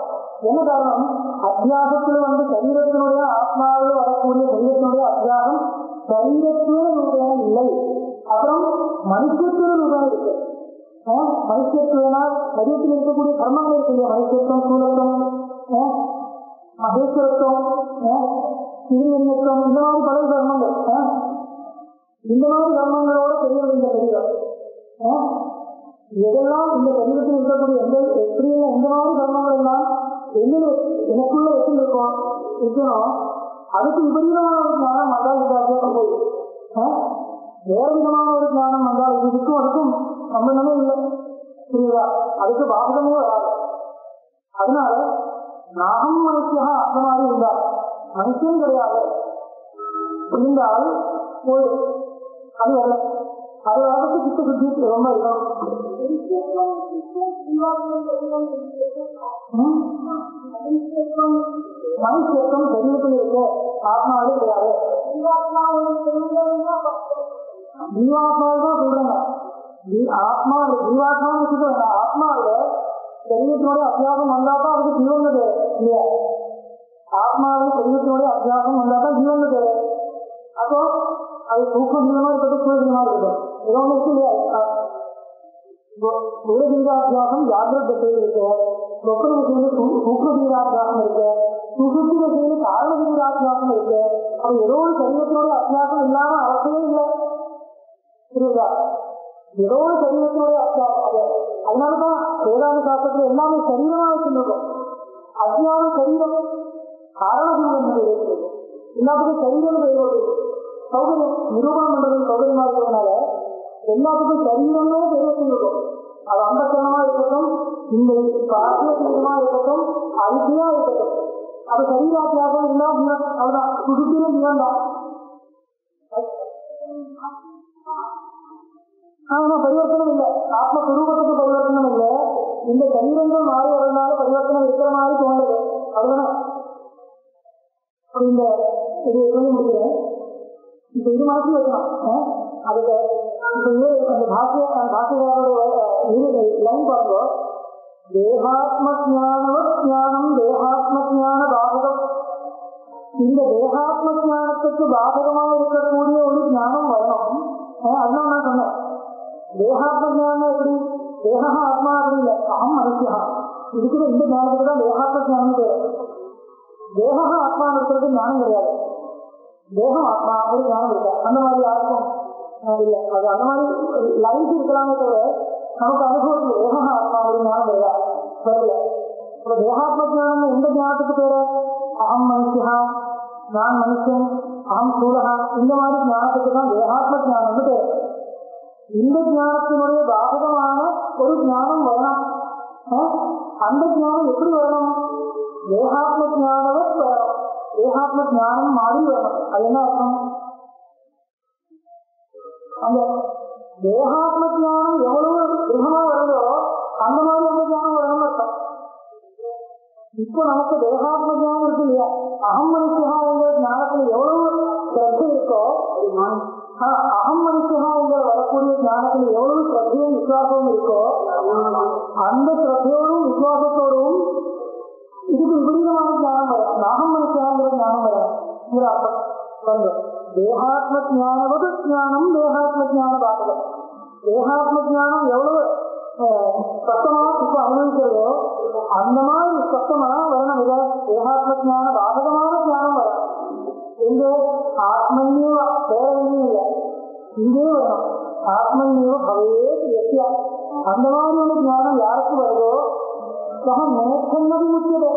என்ன காரணம்? அத்தியாசத்தில் வந்து சரீரத்தினுடைய ஆத்மாவில் வரக்கூடிய சரீரத்தினுடைய அத்தியாசம் சரீரத்தின ரூபேன இல்லை. அப்புறம் மனுஷத்தின ரூபேன இருக்கு மனுஷத்துவனா சரீரத்தில் இருக்கக்கூடிய கர்மங்கள் இருக்கு இல்லையா மனுஷத்துவம் சூழத்துவம் மகேஸ்வரத்துவம் ஆஹ், இந்த மாதிரி பல தர்மங்கள் இந்த மாதிரி தர்மங்களோட பெரிய இந்த சரீரம் எதெல்லாம் இந்த சரீரத்தில் இருக்கக்கூடிய எந்த எப்படி எந்த மாதிரி தர்மங்கள் எல்லாம் என்ன எனக்குள்ள வச்சிருக்கோம் இருக்கணும் அதுக்கு விபரீதமான ஒரு ஞானம் வந்தால் இது அத்தியாசம் போயிடும் வேற விதமான ஒரு ஞானம் வந்தால் இதுக்கும் அதுக்கும் சம்பந்தமே இல்லை புரியுதா அதுக்கு பாதகமே வராது அதனால நாகம் மனுஷியா அந்த மாதிரி இருந்தார் மனுஷன் கிடையாது இருந்தால் போயிடும் அது வரல அது வரதுக்கு சித்த சுத்தி ரொம்ப இருக்கணும் ம்? மனுஷேக்கம் சரீரத்தில் இருக்கு ஆத்மாவே கிடையாது ஜீவாத்மாவில் தான் சொல்றேங்க ஜீ- ஆத்மா ஜீவாத்மான்னு வச்சுக்கோங்க ஆத்மாவில சரீரத்தினுடைய அத்தியாசம் வந்தாதான் அதுக்கு ஜீவன் பேரு இல்லையா? ஆத்மாவில் சரீரத்தினுடைய அத்தியாசம் வந்தாதான் ஜீவன் பேரு அப்போ அது சூக்ம ஜீவனா இருக்கட்டும் சூழ ஜீவனா இருக்கட்டும். ஏதோ ஒன்று இல்லையா? உலகீராத்தியாசம் ஜாகிரதையில் இருக்கு சொப்பன திசையில் சூக்மதீராத்தியாசம் இருக்கு சுசுத்தி திசையில் காரணதீராத்தியாசம் இருக்கு அப்ப ஏதோ ஒரு சரீரத்தினுடைய அத்தியாசம் இல்லாம அவசியம் இல்லை. புரியுதா? ஏதோ சரீரத்தோட அதனாலதான் வேதாந்த சாஸ்திரத்துல எல்லாமே சரீரமா வச்சிருக்கோம் அத்தியான சரீரம் காரணதீரம் எல்லாத்துக்கும் சரீரம் பெயர் சௌகரியம் நிரூபணம் பண்றது சௌகரியமா இருக்கிறதுனால எல்லாத்துக்கும் சரீரமே பெயர் வச்சிருக்கோம் அது அந்தக்கரணமா இருக்கட்டும் இந்த பாரதிய இருக்கட்டும் அரிசியா இருக்கட்டும். அது சரீராத்தியாசம் இல்லா ஜீவன் அதுதான். சுசுத்தின ஆனா பரிவர்த்தனம் இல்லை. ஆத்ம சுரூபத்துக்கு பரிவர்த்தனம் இல்லை. இந்த சரீரங்கள் மாறி வரதுனால பரிவர்த்தனம் இருக்கிற மாதிரி தோன்றது. அதுதானே? இந்த இது சொல்லி முடிக்கிறேன். இப்ப இது மாதிரி வைக்கலாம். அதுக்கு இப்ப அந்த பாக்கிய பாக்கியாரோட லைன் பாருங்க தேகாத்ம ஞானவத் ஞானம் தேகாத்ம ஜான பாதகம். இந்த தேகாத்ம ஜானத்துக்கு பாதகமாக இருக்கக்கூடிய ஒரு ஞானம் வரணும் அதுதான் நான் சொன்னேன். தேகாத்ம ஞானம் எப்படி தேக ஆத்மா அப்படி இல்லை அகம் மனுஷியா இதுக்கு இந்த ஞானத்துக்கு தான் தேகாத்ம ஞானம் பேர் தேக ஆத்மா இருக்கிறது ஞானம் கிடையாது தேகம் ஆத்மா ஒரு ஞானம் இருக்கா அந்த மாதிரி யாருக்கும் ஆஹ் இல்லை அது அந்த மாதிரி லைஃப் இருக்கலாமே தவிர நமக்கு அனுபவத்தில் தேக ஆத்மா ஒரு ஞானம் இருக்கா வரல இப்போ தேகாத்ம ஞானம் எந்த ஞானத்துக்கு பேரு அகம் மனுஷா நான் மனுஷன் அகம் சூலகா இந்த மாதிரி ஞானத்துக்கு தான் தேகாத்ம ஞானம்னு பேரு இந்த ஞானத்தினுடைய பாதகமான ஒரு ஞானம் வரணும். அந்த ஞானம் எப்படி வரணும்? ஏகாத்ம ஞானவத் வரணும் தேகாத்ம ஞானம் மாதிரி வரணும். அது என்ன அர்த்தம்? அந்த தேகாத்ம ஞானம் எவ்வளவு திருகமா வருதோ அந்த மாதிரி அந்த ஞானம் வரணும் அர்த்தம். இப்போ நமக்கு தேகாத்ம ஞானம் இருக்கு இல்லையா? அகம் மனுஷா என்ற ஞானத்துல எவ்வளவு சிரத்தை இருக்கோ ஆ, அகம் மனுஷனாங்கிற வரக்கூடிய ஞானத்தில் எவ்வளவு சிரத்தையும் விசுவாசமும் இருக்கோ அந்த சிரத்தையோடும் விசுவாசத்தோடும் இதுக்கு விபரீதமான ஞானம் வரும் நாகம் மனுஷனாங்கிற ஞானம் வரும் இங்கிற அர்த்தம் வந்து தேகாத்ம ஜானவது ஜானம் தேகாத்ம ஜான பாதகம் தேகாத்ம ஜானம் எவ்வளவு சத்தமா இப்ப அனுபவிக்கிறதோ அந்த மாதிரி சத்தமா வரணும் இதை தேகாத்ம ஞான பாதகமான ஜானம் வரும் எங்க ஆத்மன்யோ வேற எங்கேயும் இல்லை இங்கே வரணும் ஆத்மன்யோ பவே எத்தியா அந்த மாதிரியான ஞானம் யாருக்கு வருதோ சக மோட்சம் முக்கியது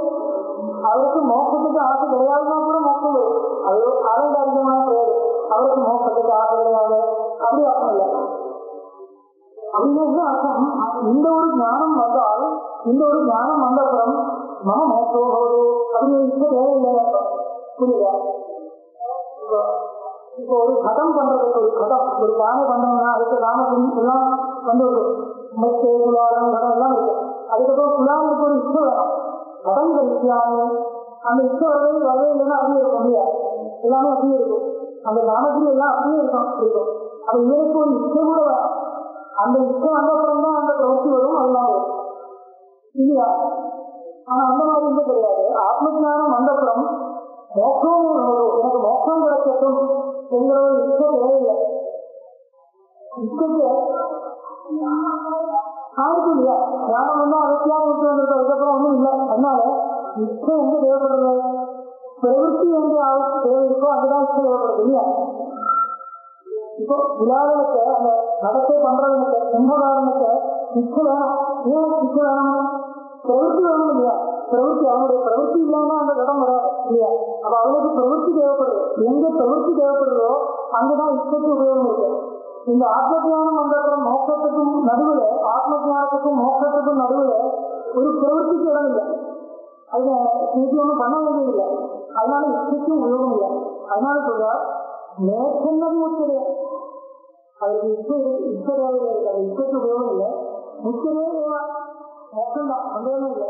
அவருக்கு மோட்சத்துக்கு ஆசை கிடையாதுன்னா கூட மோட்சம் வரும் அது அதிகமான கிடையாது அவருக்கு மோட்சத்துக்கு ஆசை கிடையாது அப்படி அர்த்தம் இல்லை அப்படின்னு அர்த்தம் இந்த ஒரு ஞானம் வந்தால் இந்த ஒரு ஞானம் வந்தப்புறம் மன மோட்சம் போகுது அப்படின்னு தேவையில்லை புரியுதா இப்போ ஒரு கதம் பண்றதுக்கு ஒரு கடம் ஒரு பானை பண்றோம்னா அதுக்கு ராமபுரி எல்லாம் வந்து ஒரு மெத்தை குலாலம் கடம் எல்லாம் இருக்கும் அதுக்கப்புறம் குலாமுக்கு ஒரு இஷ்டம் வரும் கடம் கழிச்சாங்க அந்த இஷ்டம் வரவே வரவே இல்லைன்னா அப்படியே இருக்கும் இல்லையா எல்லாமே அப்படியே இருக்கும். அந்த ராமபுரி எல்லாம் அப்படியே இருக்கும் இருக்கும். அது இவருக்கு ஒரு இஷ்டம் கூட அந்த இஷ்டம் வந்தப்புறம் தான் அந்த பிரவர்த்தி வரும் அதெல்லாம் வரும். இல்லையா? ஆனா அந்த மாதிரி வந்து கிடையாது. ஆத்ம ஞானம் வந்தப்புறம் மோட்சம் வரும். எனக்கு மோட்சம் கிடைக்கட்டும் என்கிற ஒரு இஷ்டம் தேவையில்லை இஷ்டத்தை ஆயிருக்கு இல்லையா ஞானம் வந்து அவசியம் விட்டு வந்திருக்கு அதுக்கப்புறம் ஒன்றும் இல்லை அதனால இஷ்டம் எங்க தேவைப்படுறது பிரவൃத்தி எங்க ஆவ- தேவை இருக்கோ அதுதான் இஷ்டம் தேவைப்படுது இல்லையா இப்போ விழாவினத்தை அந்த நடத்தை பண்றவனுக்கு கும்பகாரனுக்கு இச்ச வேணும் ஏன் இச்ச வேணும் பிரவൃத்தி வேணும் இல்லையா பிரவர்த்தி அவனுடைய பிரவர்த்தி இல்லாம அந்த இடம் வராது இல்லையா? அப்ப அவனுக்கு பிரவர்த்தி தேவைப்படுது. எங்க பிரவர்த்தி தேவைப்படுதோ அங்கதான் இச்சைக்கு உபயோகம் இருக்கு. இந்த ஆத்ம ஜானம் வந்தப்புறம் மோக்கத்துக்கும் நடுவில் ஆத்ம ஜானத்துக்கும் மோக்கத்துக்கும் நடுவில் ஒரு பிரவൃத்திக்கு இடம் இல்லை. அதுல திருப்பி ஒன்றும் பண்ண வேண்டியதில்லை. அதனால இச்சைக்கும் உபயோகம் இல்லை. அதனால சொல்றார் நேற்றன்னது முச்சரே அவருக்கு இஷ்ட இஷ்ட தேவையில்லை. அது உபயோகம் இல்லை. முச்சரே மோட்சம் தான் சந்தேகமே இல்லை.